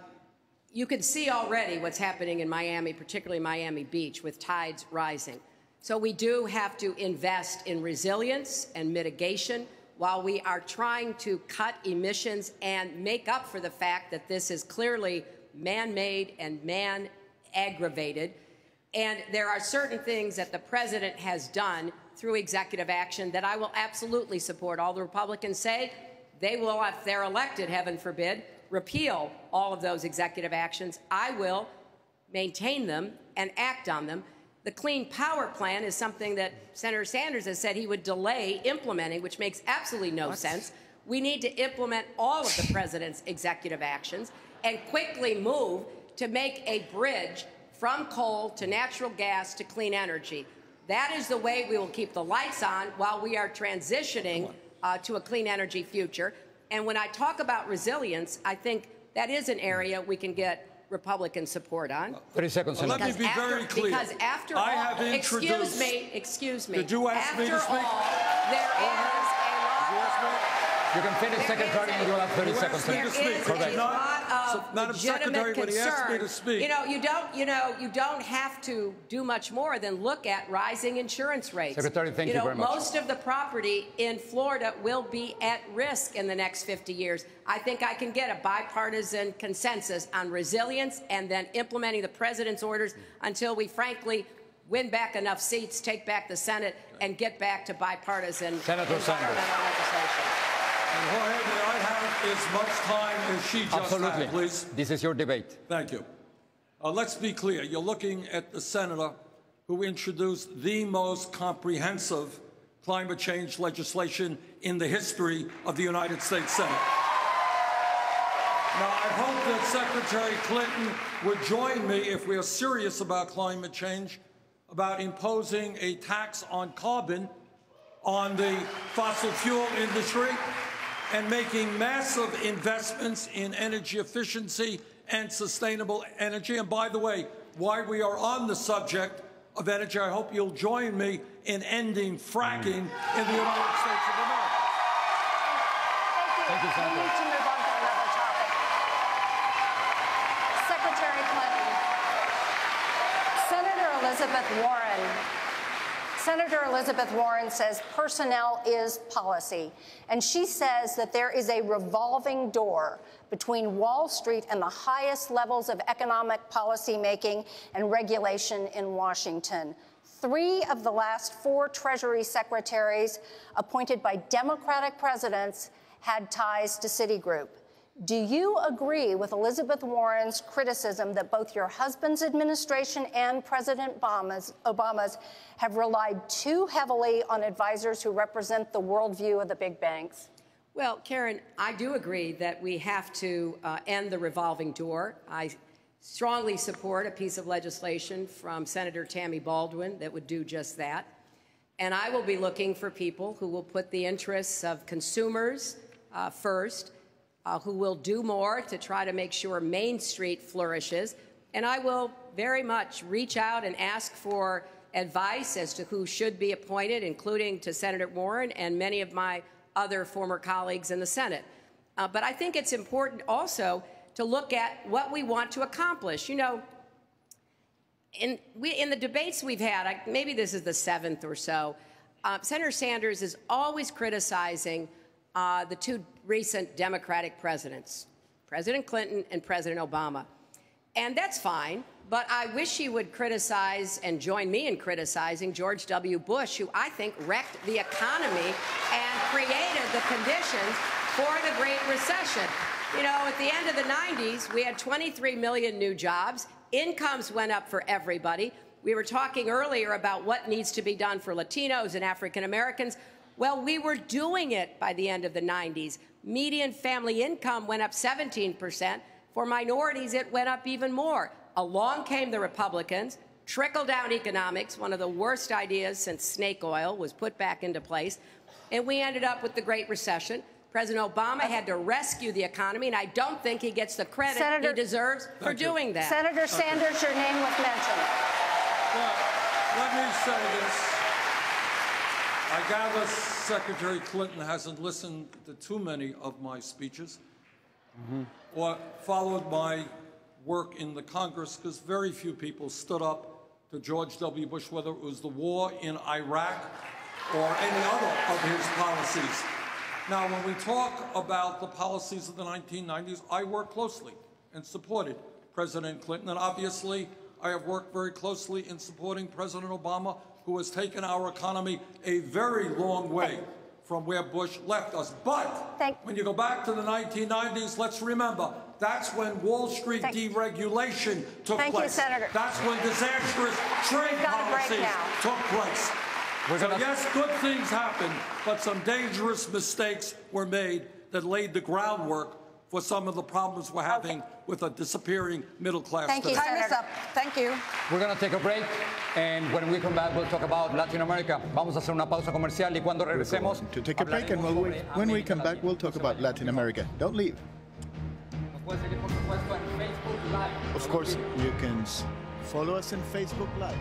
you can see already what's happening in Miami, particularly Miami Beach, with tides rising. So we do have to invest in resilience and mitigation while we are trying to cut emissions and make up for the fact that this is clearly man-made and man-aggravated. And there are certain things that the president has done through executive action that I will absolutely support. All the Republicans say they will, if they're elected, heaven forbid, repeal all of those executive actions. I will maintain them and act on them. The Clean Power Plan is something that Senator Sanders has said he would delay implementing, which makes absolutely no what? sense. We need to implement all of the president's executive actions and quickly move to make a bridge from coal to natural gas to clean energy. That is the way we will keep the lights on while we are transitioning uh, to a clean energy future. And when I talk about resilience, I think that is an area we can get Republican support on. 30 seconds. Well, let me be after, very clear. Because after I all, have introduced, excuse me, excuse me. Did you ask after me to speak? All, there is you can finish, Secretary, and you'll have 30 seconds. There is Correct. a lot of Madam Secretary, legitimate when he asked me to concern. speak. You know, you don't, you know, you don't have to do much more than look at rising insurance rates. Secretary, thank you, know, very much. Most of the property in Florida will be at risk in the next 50 years. I think I can get a bipartisan consensus on resilience and then implementing the president's orders until we, frankly, win back enough seats, take back the Senate, and get back to bipartisan Senator environmental Sanders. legislation. Jorge, may I have as much time as she just Absolutely. had, please? This is your debate. Thank you. Uh, let's be clear. You're looking at the senator who introduced the most comprehensive climate change legislation in the history of the United States Senate. Now, I hope that Secretary Clinton would join me if we are serious about climate change, about imposing a tax on carbon on the fossil fuel industry and making massive investments in energy efficiency and sustainable energy. And by the way, while we are on the subject of energy, I hope you'll join me in ending fracking in the United States of America. Thank you. Thank you, We need to move on to another topic. Secretary Clinton, Senator Elizabeth Warren Senator Elizabeth Warren says personnel is policy. And she says that there is a revolving door between Wall Street and the highest levels of economic policy making and regulation in Washington. Three of the last four Treasury secretaries appointed by Democratic presidents had ties to Citigroup. Do you agree with Elizabeth Warren's criticism that both your husband's administration and President Obama's, Obama's, have relied too heavily on advisors who represent the worldview of the big banks? Well, Karen, I do agree that we have to uh, end the revolving door. I strongly support a piece of legislation from Senator Tammy Baldwin that would do just that. And I will be looking for people who will put the interests of consumers uh, first uh, who will do more to try to make sure Main Street flourishes. And I will very much reach out and ask for advice as to who should be appointed, including to Senator Warren and many of my other former colleagues in the Senate. Uh, but I think it's important also to look at what we want to accomplish. You know, in, we, in the debates we've had, I, maybe this is the seventh or so, uh, Senator Sanders is always criticizing uh, the two recent Democratic presidents, President Clinton and President Obama. And that's fine, but I wish he would criticize and join me in criticizing George W. Bush, who I think wrecked the economy and created the conditions for the Great Recession. You know, at the end of the 90s, we had 23 million new jobs. Incomes went up for everybody. We were talking earlier about what needs to be done for Latinos and African Americans. Well, we were doing it by the end of the 90s. Median family income went up 17%. For minorities, it went up even more. Along came the Republicans. Trickle down economics, one of the worst ideas since snake oil, was put back into place. And we ended up with the Great Recession. President Obama had to rescue the economy, and I don't think he gets the credit Senator, he deserves for Thank you. doing that. Senator Sanders, your name was mentioned. Well, let me say this. I gather Secretary Clinton hasn't listened to too many of my speeches mm-hmm. or followed my work in the Congress because very few people stood up to George W. Bush, whether it was the war in Iraq or any other of his policies. Now, when we talk about the policies of the 1990s, I worked closely and supported President Clinton, and obviously, I have worked very closely in supporting President Obama, who has taken our economy a very long way from where Bush left us. But when you go back to the 1990s, let's remember that's when Wall Street deregulation took Thank you, place. Senator. That's when disastrous trade We've got a break policies took place. We're So gonna- yes, good things happened, but some dangerous mistakes were made that laid the groundwork for some of the problems we're having with a disappearing middle class Thank you, today. Time is up. Thank you. We're going to take a break, and when we come back, we'll talk about Latin America. Vamos a hacer una pausa comercial y cuando regresemos. To take a break, and we'll, when we come back, we'll talk about Latin America. Don't leave. Of course, you can follow us on Facebook Live.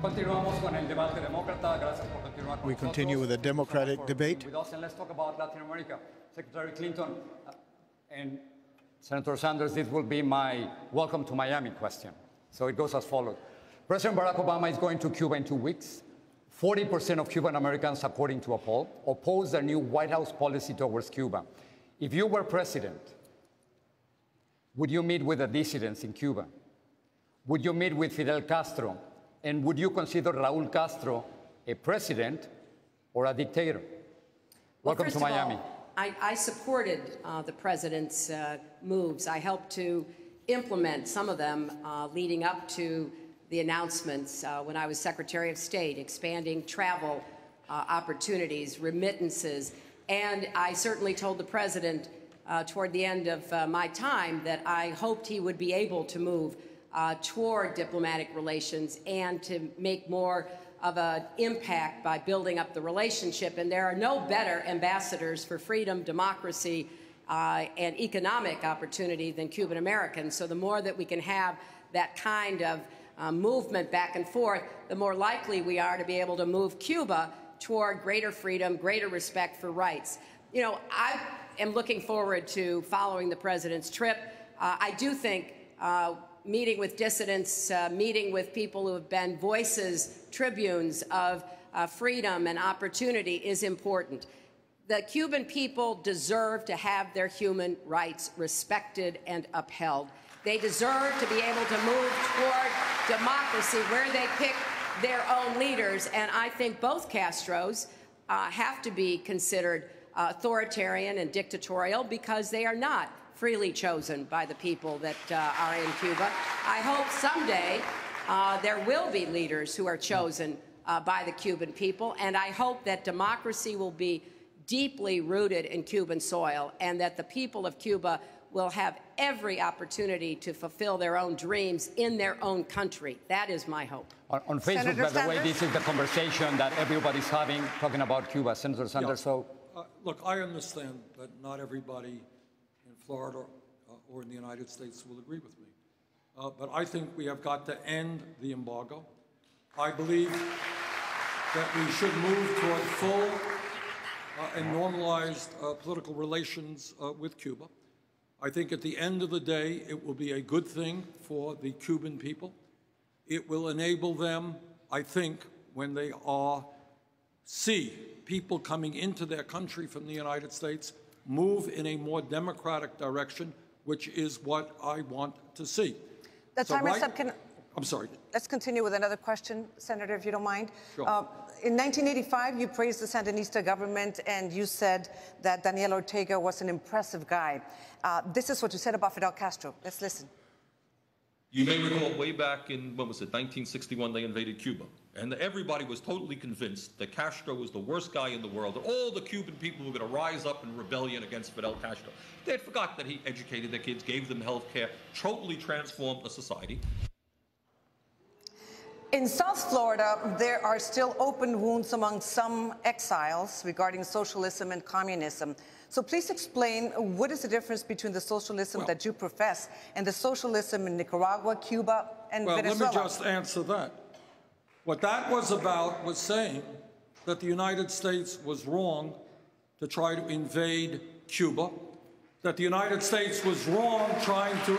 Continuamos con el debate demócrata. Gracias por continuar con We continue with the Democratic debate. with us, and let's talk about Latin America. Secretary Clinton uh, and Senator Sanders, this will be my welcome to Miami question. So it goes as follows. President Barack Obama is going to Cuba in two weeks. 40% of Cuban Americans, according to a poll, oppose their new White House policy towards Cuba. If you were president, would you meet with the dissidents in Cuba? Would you meet with Fidel Castro? And would you consider Raul Castro a president or a dictator? Well, Welcome to of all, Miami. I, I supported uh, the president's uh, moves. I helped to implement some of them uh, leading up to the announcements uh, when I was Secretary of State, expanding travel uh, opportunities, remittances, and I certainly told the president uh, toward the end of uh, my time that I hoped he would be able to move uh, toward diplomatic relations and to make more of an impact by building up the relationship. And there are no better ambassadors for freedom, democracy, uh, and economic opportunity than Cuban Americans. So the more that we can have that kind of uh, movement back and forth, the more likely we are to be able to move Cuba toward greater freedom, greater respect for rights. You know, I am looking forward to following the president's trip. Uh, I do think uh, meeting with dissidents, uh, meeting with people who have been voices, tribunes of uh, freedom and opportunity is important. The Cuban people deserve to have their human rights respected and upheld. They deserve to be able to move toward democracy where they pick their own leaders. And I think both Castros uh, have to be considered authoritarian and dictatorial because they are not freely chosen by the people that uh, are in Cuba. I hope someday uh, there will be leaders who are chosen uh, by the Cuban people, and I hope that democracy will be deeply rooted in Cuban soil and that the people of Cuba will have every opportunity to fulfill their own dreams in their own country. That is my hope. On, on Facebook, Senator by the way, this is the conversation that everybody's having, talking about Cuba. Senator Sanders, so Uh, Look, I understand that not everybody in Florida uh, or in the United States will agree with me. Uh, But I think we have got to end the embargo. I believe that we should move toward full uh, and normalized political relations with Cuba. I think at the end of the day, it will be a good thing for the Cuban people. It will enable them, I think, when they are see people coming into their country from the United States move in a more democratic direction, which is what I want to see. The So time is right- up. Can, I'm sorry. let's continue with another question, Senator, if you don't mind. Sure. Uh, in 1985, you praised the Sandinista government and you said that Daniel Ortega was an impressive guy. Uh, this is what you said about Fidel Castro. Let's listen. You may recall way back in, what was it, 1961, they invaded Cuba. And everybody was totally convinced that Castro was the worst guy in the world, that all the Cuban people were going to rise up in rebellion against Fidel Castro. They had forgot that he educated their kids, gave them health care, totally transformed the society. In South Florida, there are still open wounds among some exiles regarding socialism and communism. So please explain what is the difference between the socialism that you profess and the socialism in Nicaragua, Cuba, and Well, Venezuela? let me just answer that. What that was about was saying that the United States was wrong to try to invade Cuba, that the United States was wrong trying to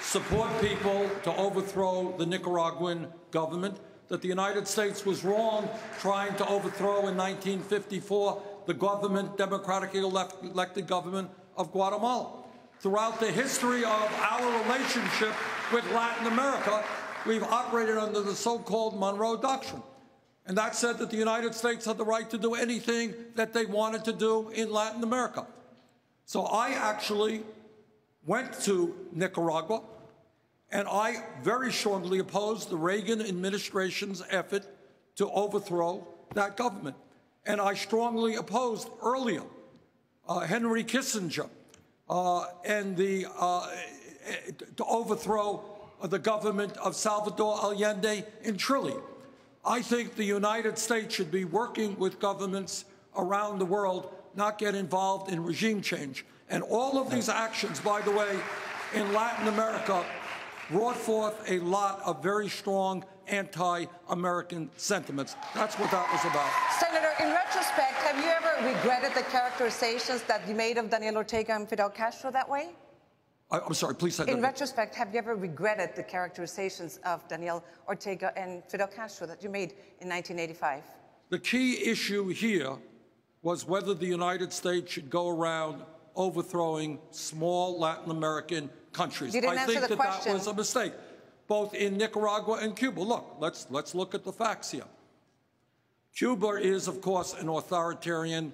support people to overthrow the Nicaraguan government, that the United States was wrong trying to overthrow in 1954 the government, democratically elect- elected government of Guatemala. Throughout the history of our relationship with Latin America, we've operated under the so-called Monroe Doctrine. And that said that the United States had the right to do anything that they wanted to do in Latin America. So I actually went to Nicaragua, and I very strongly opposed the Reagan administration's effort to overthrow that government. And I strongly opposed earlier uh, Henry Kissinger uh, and the uh, to overthrow the government of Salvador Allende in Chile. I think the United States should be working with governments around the world, not get involved in regime change. And all of these actions, by the way, in Latin America brought forth a lot of very strong anti-American sentiments. That's what that was about. Senator, in retrospect, have you ever regretted the characterizations that you made of Daniel Ortega and Fidel Castro that way? I, I'm sorry, please. In retrospect, have you ever regretted the characterizations of Daniel Ortega and Fidel Castro that you made in 1985? The key issue here was whether the United States should go around overthrowing small Latin American countries. You didn't I think that question. that was a mistake, both in Nicaragua and Cuba. Look, let's let's look at the facts here. Cuba is, of course, an authoritarian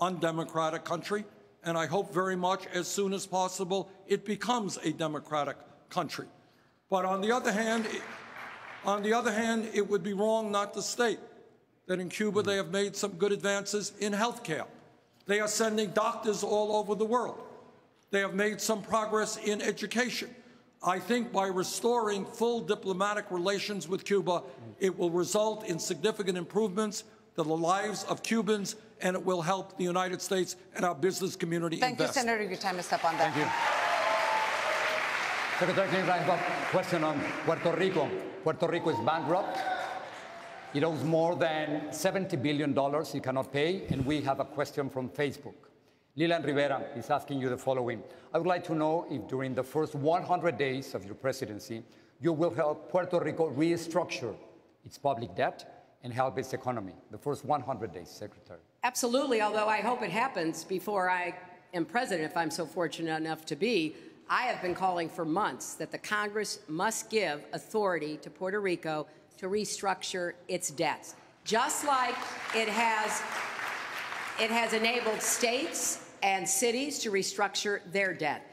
undemocratic country, and I hope very much as soon as possible it becomes a democratic country. But on the other hand, on the other hand, it would be wrong not to state that in Cuba they have made some good advances in health care. They are sending doctors all over the world. They have made some progress in education. I think by restoring full diplomatic relations with Cuba, it will result in significant improvements to the lives of Cubans, and it will help the United States and our business community Thank invest. you, Senator. Your time is up on that. Thank you. Secretary Clinton, I have a question on Puerto Rico. Puerto Rico is bankrupt. It owes more than $70 billion it cannot pay, and we have a question from Facebook. Lilan Rivera is asking you the following. I would like to know if during the first 100 days of your presidency, you will help Puerto Rico restructure its public debt and help its economy. The first 100 days, Secretary. Absolutely, although I hope it happens before I am president, if I'm so fortunate enough to be. I have been calling for months that the Congress must give authority to Puerto Rico to restructure its debts, just like it has, it has enabled states and cities to restructure their debt.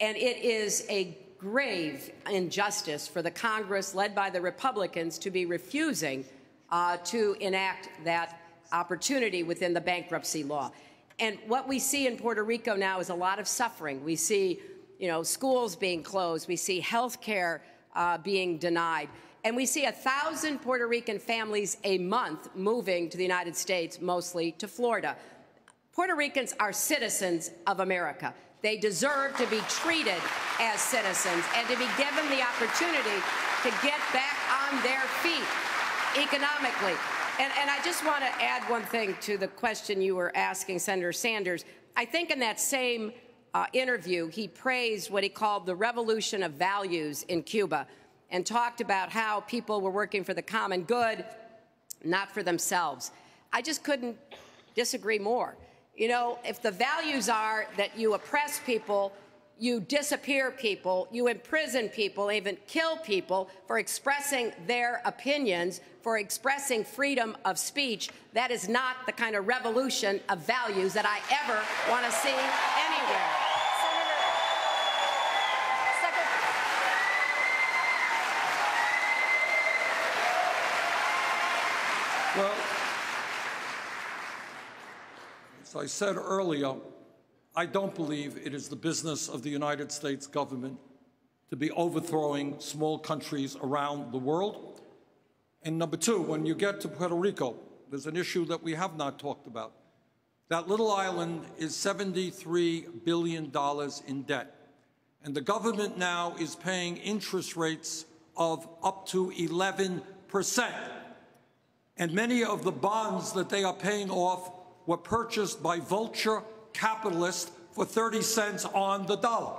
And it is a grave injustice for the Congress, led by the Republicans, to be refusing uh, to enact that opportunity within the bankruptcy law. And what we see in Puerto Rico now is a lot of suffering. We see, you know, schools being closed. We see health care uh, being denied. And we see a thousand Puerto Rican families a month moving to the United States, mostly to Florida. Puerto Ricans are citizens of America. They deserve to be treated as citizens and to be given the opportunity to get back on their feet economically. And, and I just want to add one thing to the question you were asking, Senator Sanders. I think in that same uh, interview, he praised what he called the revolution of values in Cuba and talked about how people were working for the common good, not for themselves. I just couldn't disagree more. You know, if the values are that you oppress people, you disappear people, you imprison people, even kill people for expressing their opinions, for expressing freedom of speech, that is not the kind of revolution of values that I ever want to see anywhere. Well, as I said earlier, I don't believe it is the business of the United States government to be overthrowing small countries around the world. And number two, when you get to Puerto Rico, there's an issue that we have not talked about. That little island is $73 billion in debt. And the government now is paying interest rates of up to 11 percent. And many of the bonds that they are paying off were purchased by vulture capitalists for 30 cents on the dollar.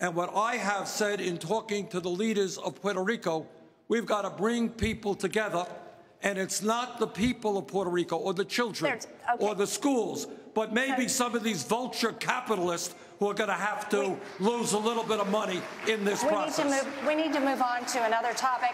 And what I have said in talking to the leaders of Puerto Rico, we've got to bring people together. And it's not the people of Puerto Rico or the children okay. or the schools, but maybe some of these vulture capitalists who are going to have to lose a little bit of money in this we process. Need to move, we need to move on to another topic.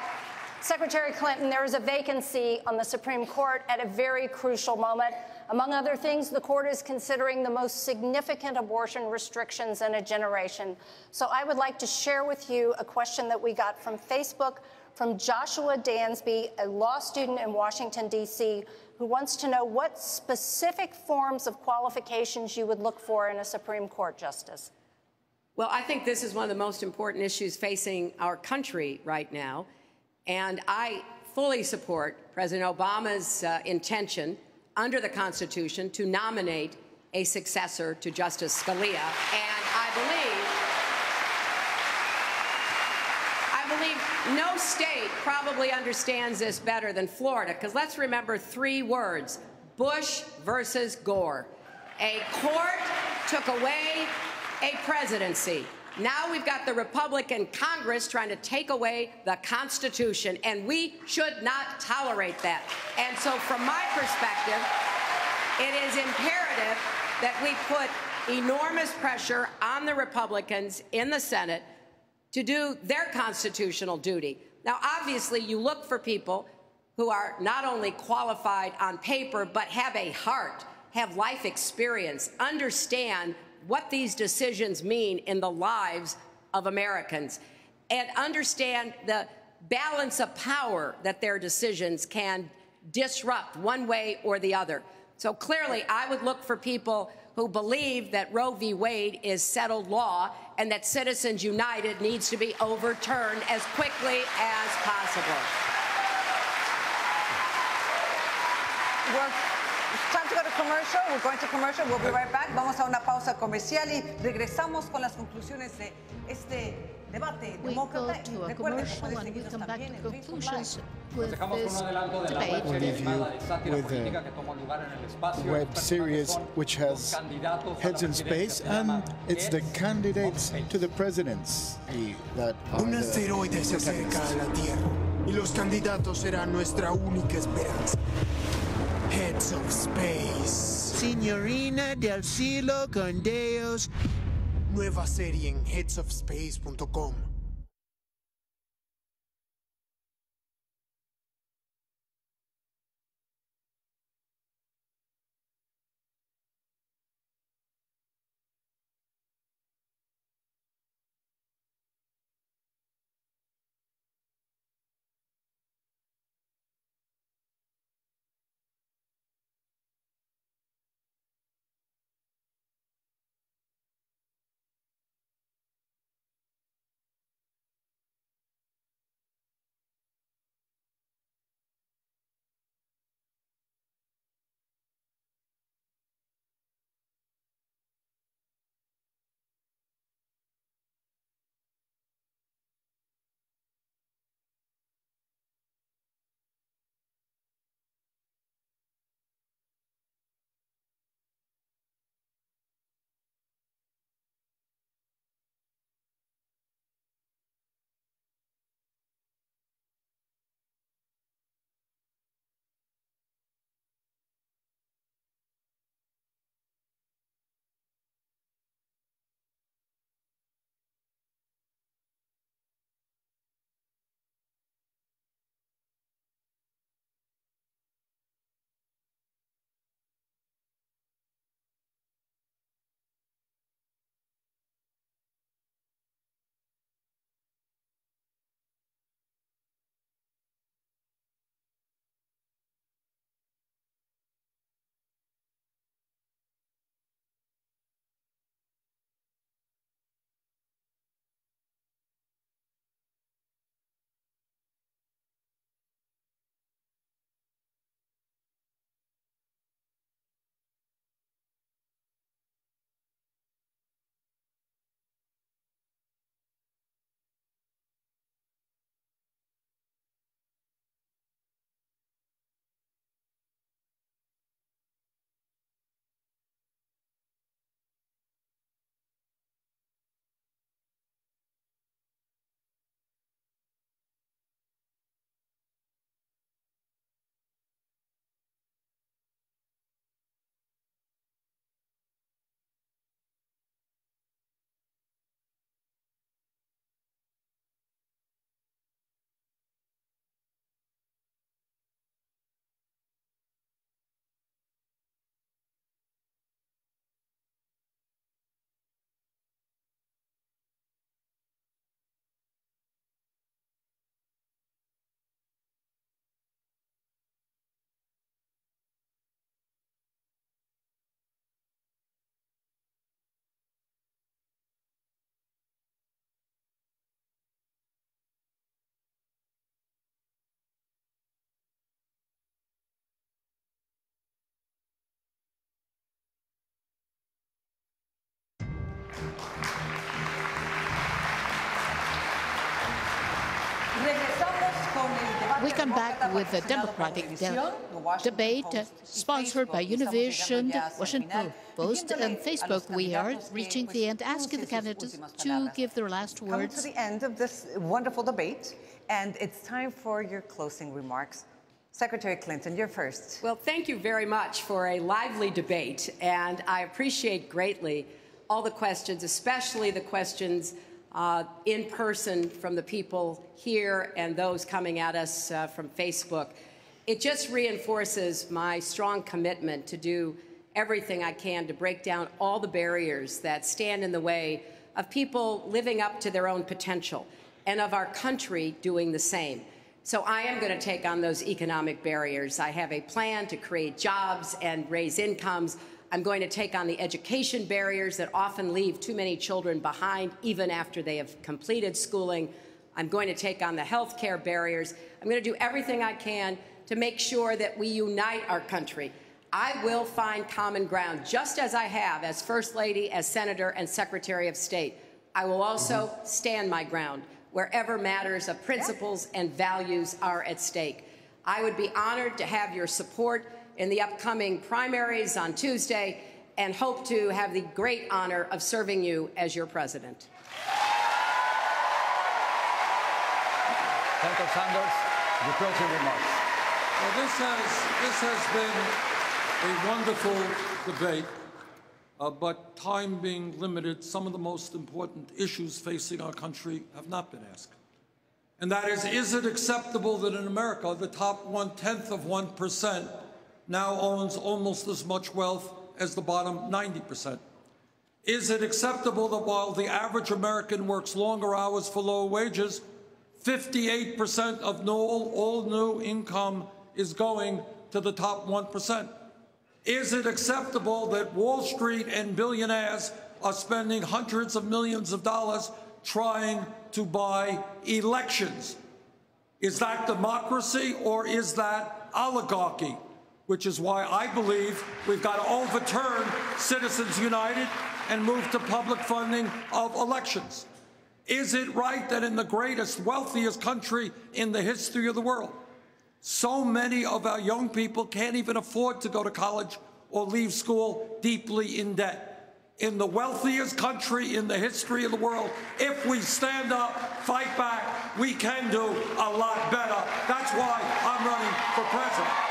Secretary Clinton, there is a vacancy on the Supreme Court at a very crucial moment. Among other things, the court is considering the most significant abortion restrictions in a generation. So I would like to share with you a question that we got from Facebook from Joshua Dansby, a law student in Washington, D.C., who wants to know what specific forms of qualifications you would look for in a Supreme Court justice. Well, I think this is one of the most important issues facing our country right now. And I fully support President Obama's uh, intention under the Constitution to nominate a successor to Justice Scalia. And I believe, I believe no state probably understands this better than Florida, because let's remember three words, Bush versus Gore. A court took away a presidency. Now we've got the Republican Congress trying to take away the Constitution, and we should not tolerate that. And so, from my perspective, it is imperative that we put enormous pressure on the Republicans in the Senate to do their constitutional duty. Now, obviously, you look for people who are not only qualified on paper, but have a heart have life experience, understand what these decisions mean in the lives of Americans, and understand the balance of power that their decisions can disrupt one way or the other. So clearly, I would look for people who believe that Roe v. Wade is settled law and that Citizens United needs to be overturned as quickly as possible. We're, commercial. We're going to commercial. We'll be right back. Vamos a una pausa comercial y regresamos con las conclusiones de este debate We go demócrata. to a Recuerden que commercial pueden and we seguirnos come back también to en Facebook conclusions Live. with Dejamos con this un adelanto de la debate. web serie We'll leave llamada you de sátira with a política que toma lugar en el espacio. web Los series which has heads in space and it's the candidates to the presidency that are Un the asteroide se acerca a la Tierra y los candidatos serán nuestra única esperanza. Heads of Space. Signorina del cielo con Deus. Nueva serie en headsofspace.com. come back with the Democratic de- debate uh, sponsored by Univision, llegando ya a Washington. Post, and Facebook. We are reaching the end, asking the candidates to give their last Coming to the end of this wonderful debate, and it's time for your closing remarks. Secretary Clinton, you're first. Well, thank you very much for a lively debate, and I appreciate greatly all the questions, especially the questions uh, in person from the people here and those coming at us uh, from Facebook. It just reinforces my strong commitment to do everything I can to break down all the barriers that stand in the way of people living up to their own potential and of our country doing the same. So I am going to take on those economic barriers. I have a plan to create jobs and raise incomes. I'm going to take on the education barriers that often leave too many children behind even after they have completed schooling. I'm going to take on the health care barriers. I'm going to do everything I can to make sure that we unite our country. I will find common ground, just as I have as First Lady, as Senator, and Secretary of State. I will also mm-hmm. stand my ground wherever matters of principles and values are at stake. I would be honored to have your support in the upcoming primaries on Tuesday and hope to have the great honor of serving you as your president. Senator Sanders, your closing remarks. Well, this has, this has been a wonderful debate, uh, but time being limited, some of the most important issues facing our country have not been asked. And that is, is it acceptable that in America, the top one-tenth of 1% now owns almost as much wealth as the bottom 90%? Is it acceptable that while the average American works longer hours for lower wages, 58% of all new income is going to the top 1%? Is it acceptable that Wall Street and billionaires are spending hundreds of millions of dollars trying to buy elections? Is that democracy or is that oligarchy? Which is why I believe we've got to overturn Citizens United and move to public funding of elections. Is it right that in the greatest, wealthiest country in the history of the world, so many of our young people can't even afford to go to college or leave school deeply in debt? In the wealthiest country in the history of the world, if we stand up, fight back, we can do a lot better. That's why I'm running for president.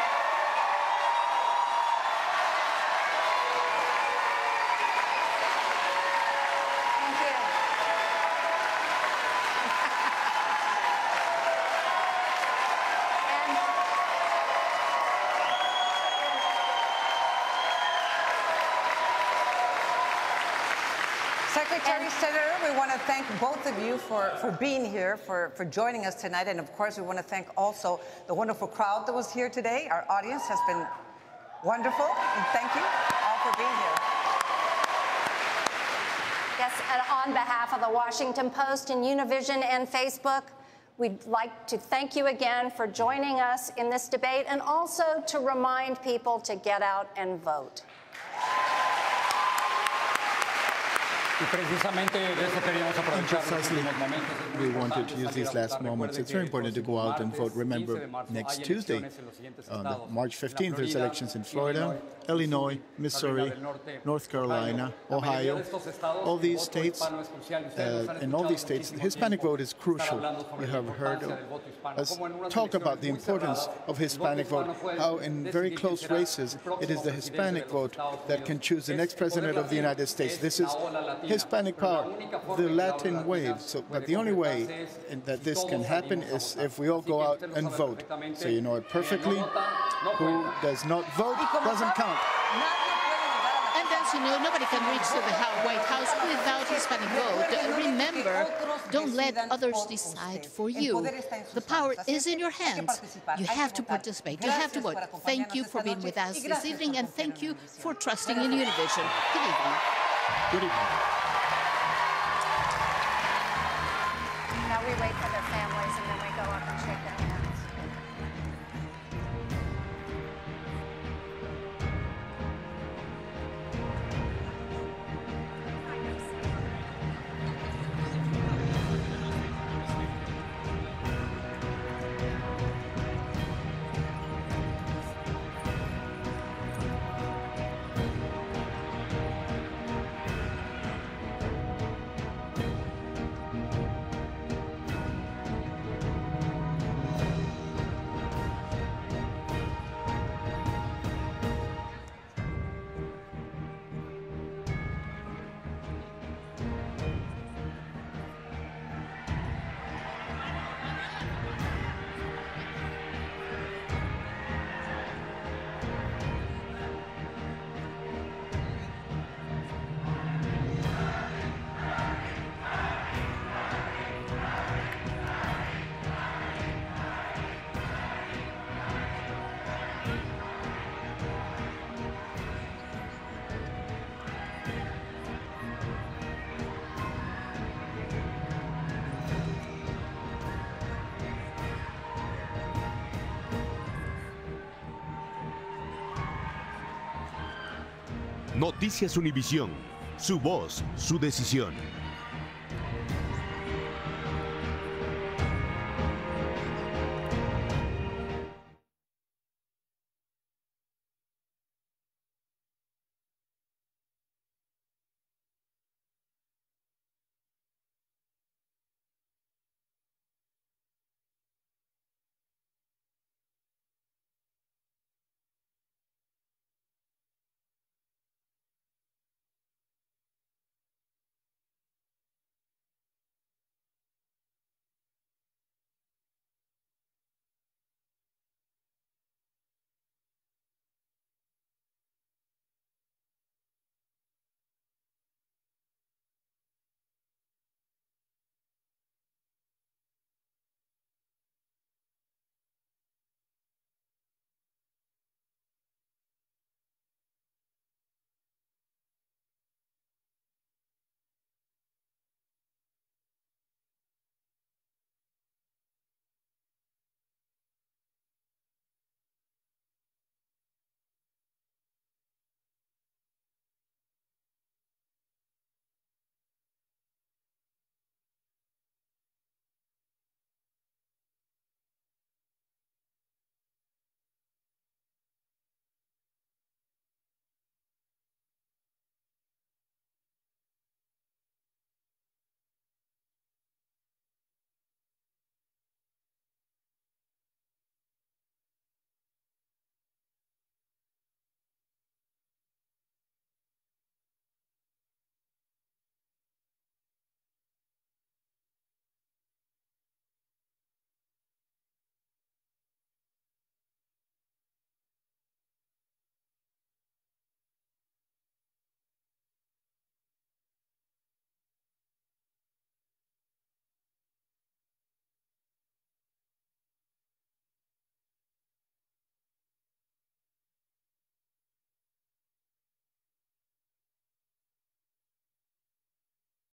Thank both of you for, for being here, for, for joining us tonight. And of course, we want to thank also the wonderful crowd that was here today. Our audience has been wonderful. And thank you all for being here. Yes, and on behalf of the Washington Post and Univision and Facebook, we'd like to thank you again for joining us in this debate and also to remind people to get out and vote. Y precisamente de eso queríamos And aprovechar los precisely, we wanted to use these last moments. It's very important to go out and vote. Remember, next Tuesday, on the March 15th, there's elections in Florida, Illinois, Missouri, North Carolina, Ohio. All these states, uh, in all these states, the Hispanic vote is crucial. You have heard us talk about the importance of Hispanic vote, how in very close races, it is the Hispanic vote that can choose the next president of the United States. This is Hispanic power, the Latin wave. So, but the only way that this can happen is if we all go out and vote. So you know it perfectly. Who does not vote doesn't count. And as you know, nobody can reach to the White House without Hispanic vote. Remember, don't let others decide for you. The power is in your hands. You have to participate. You have to vote. Thank you for being with us this evening, and thank you for trusting in Univision. Good evening. Good evening. We wait for their families and then we go up and shake their Noticias Univisión. Su voz, su decisión.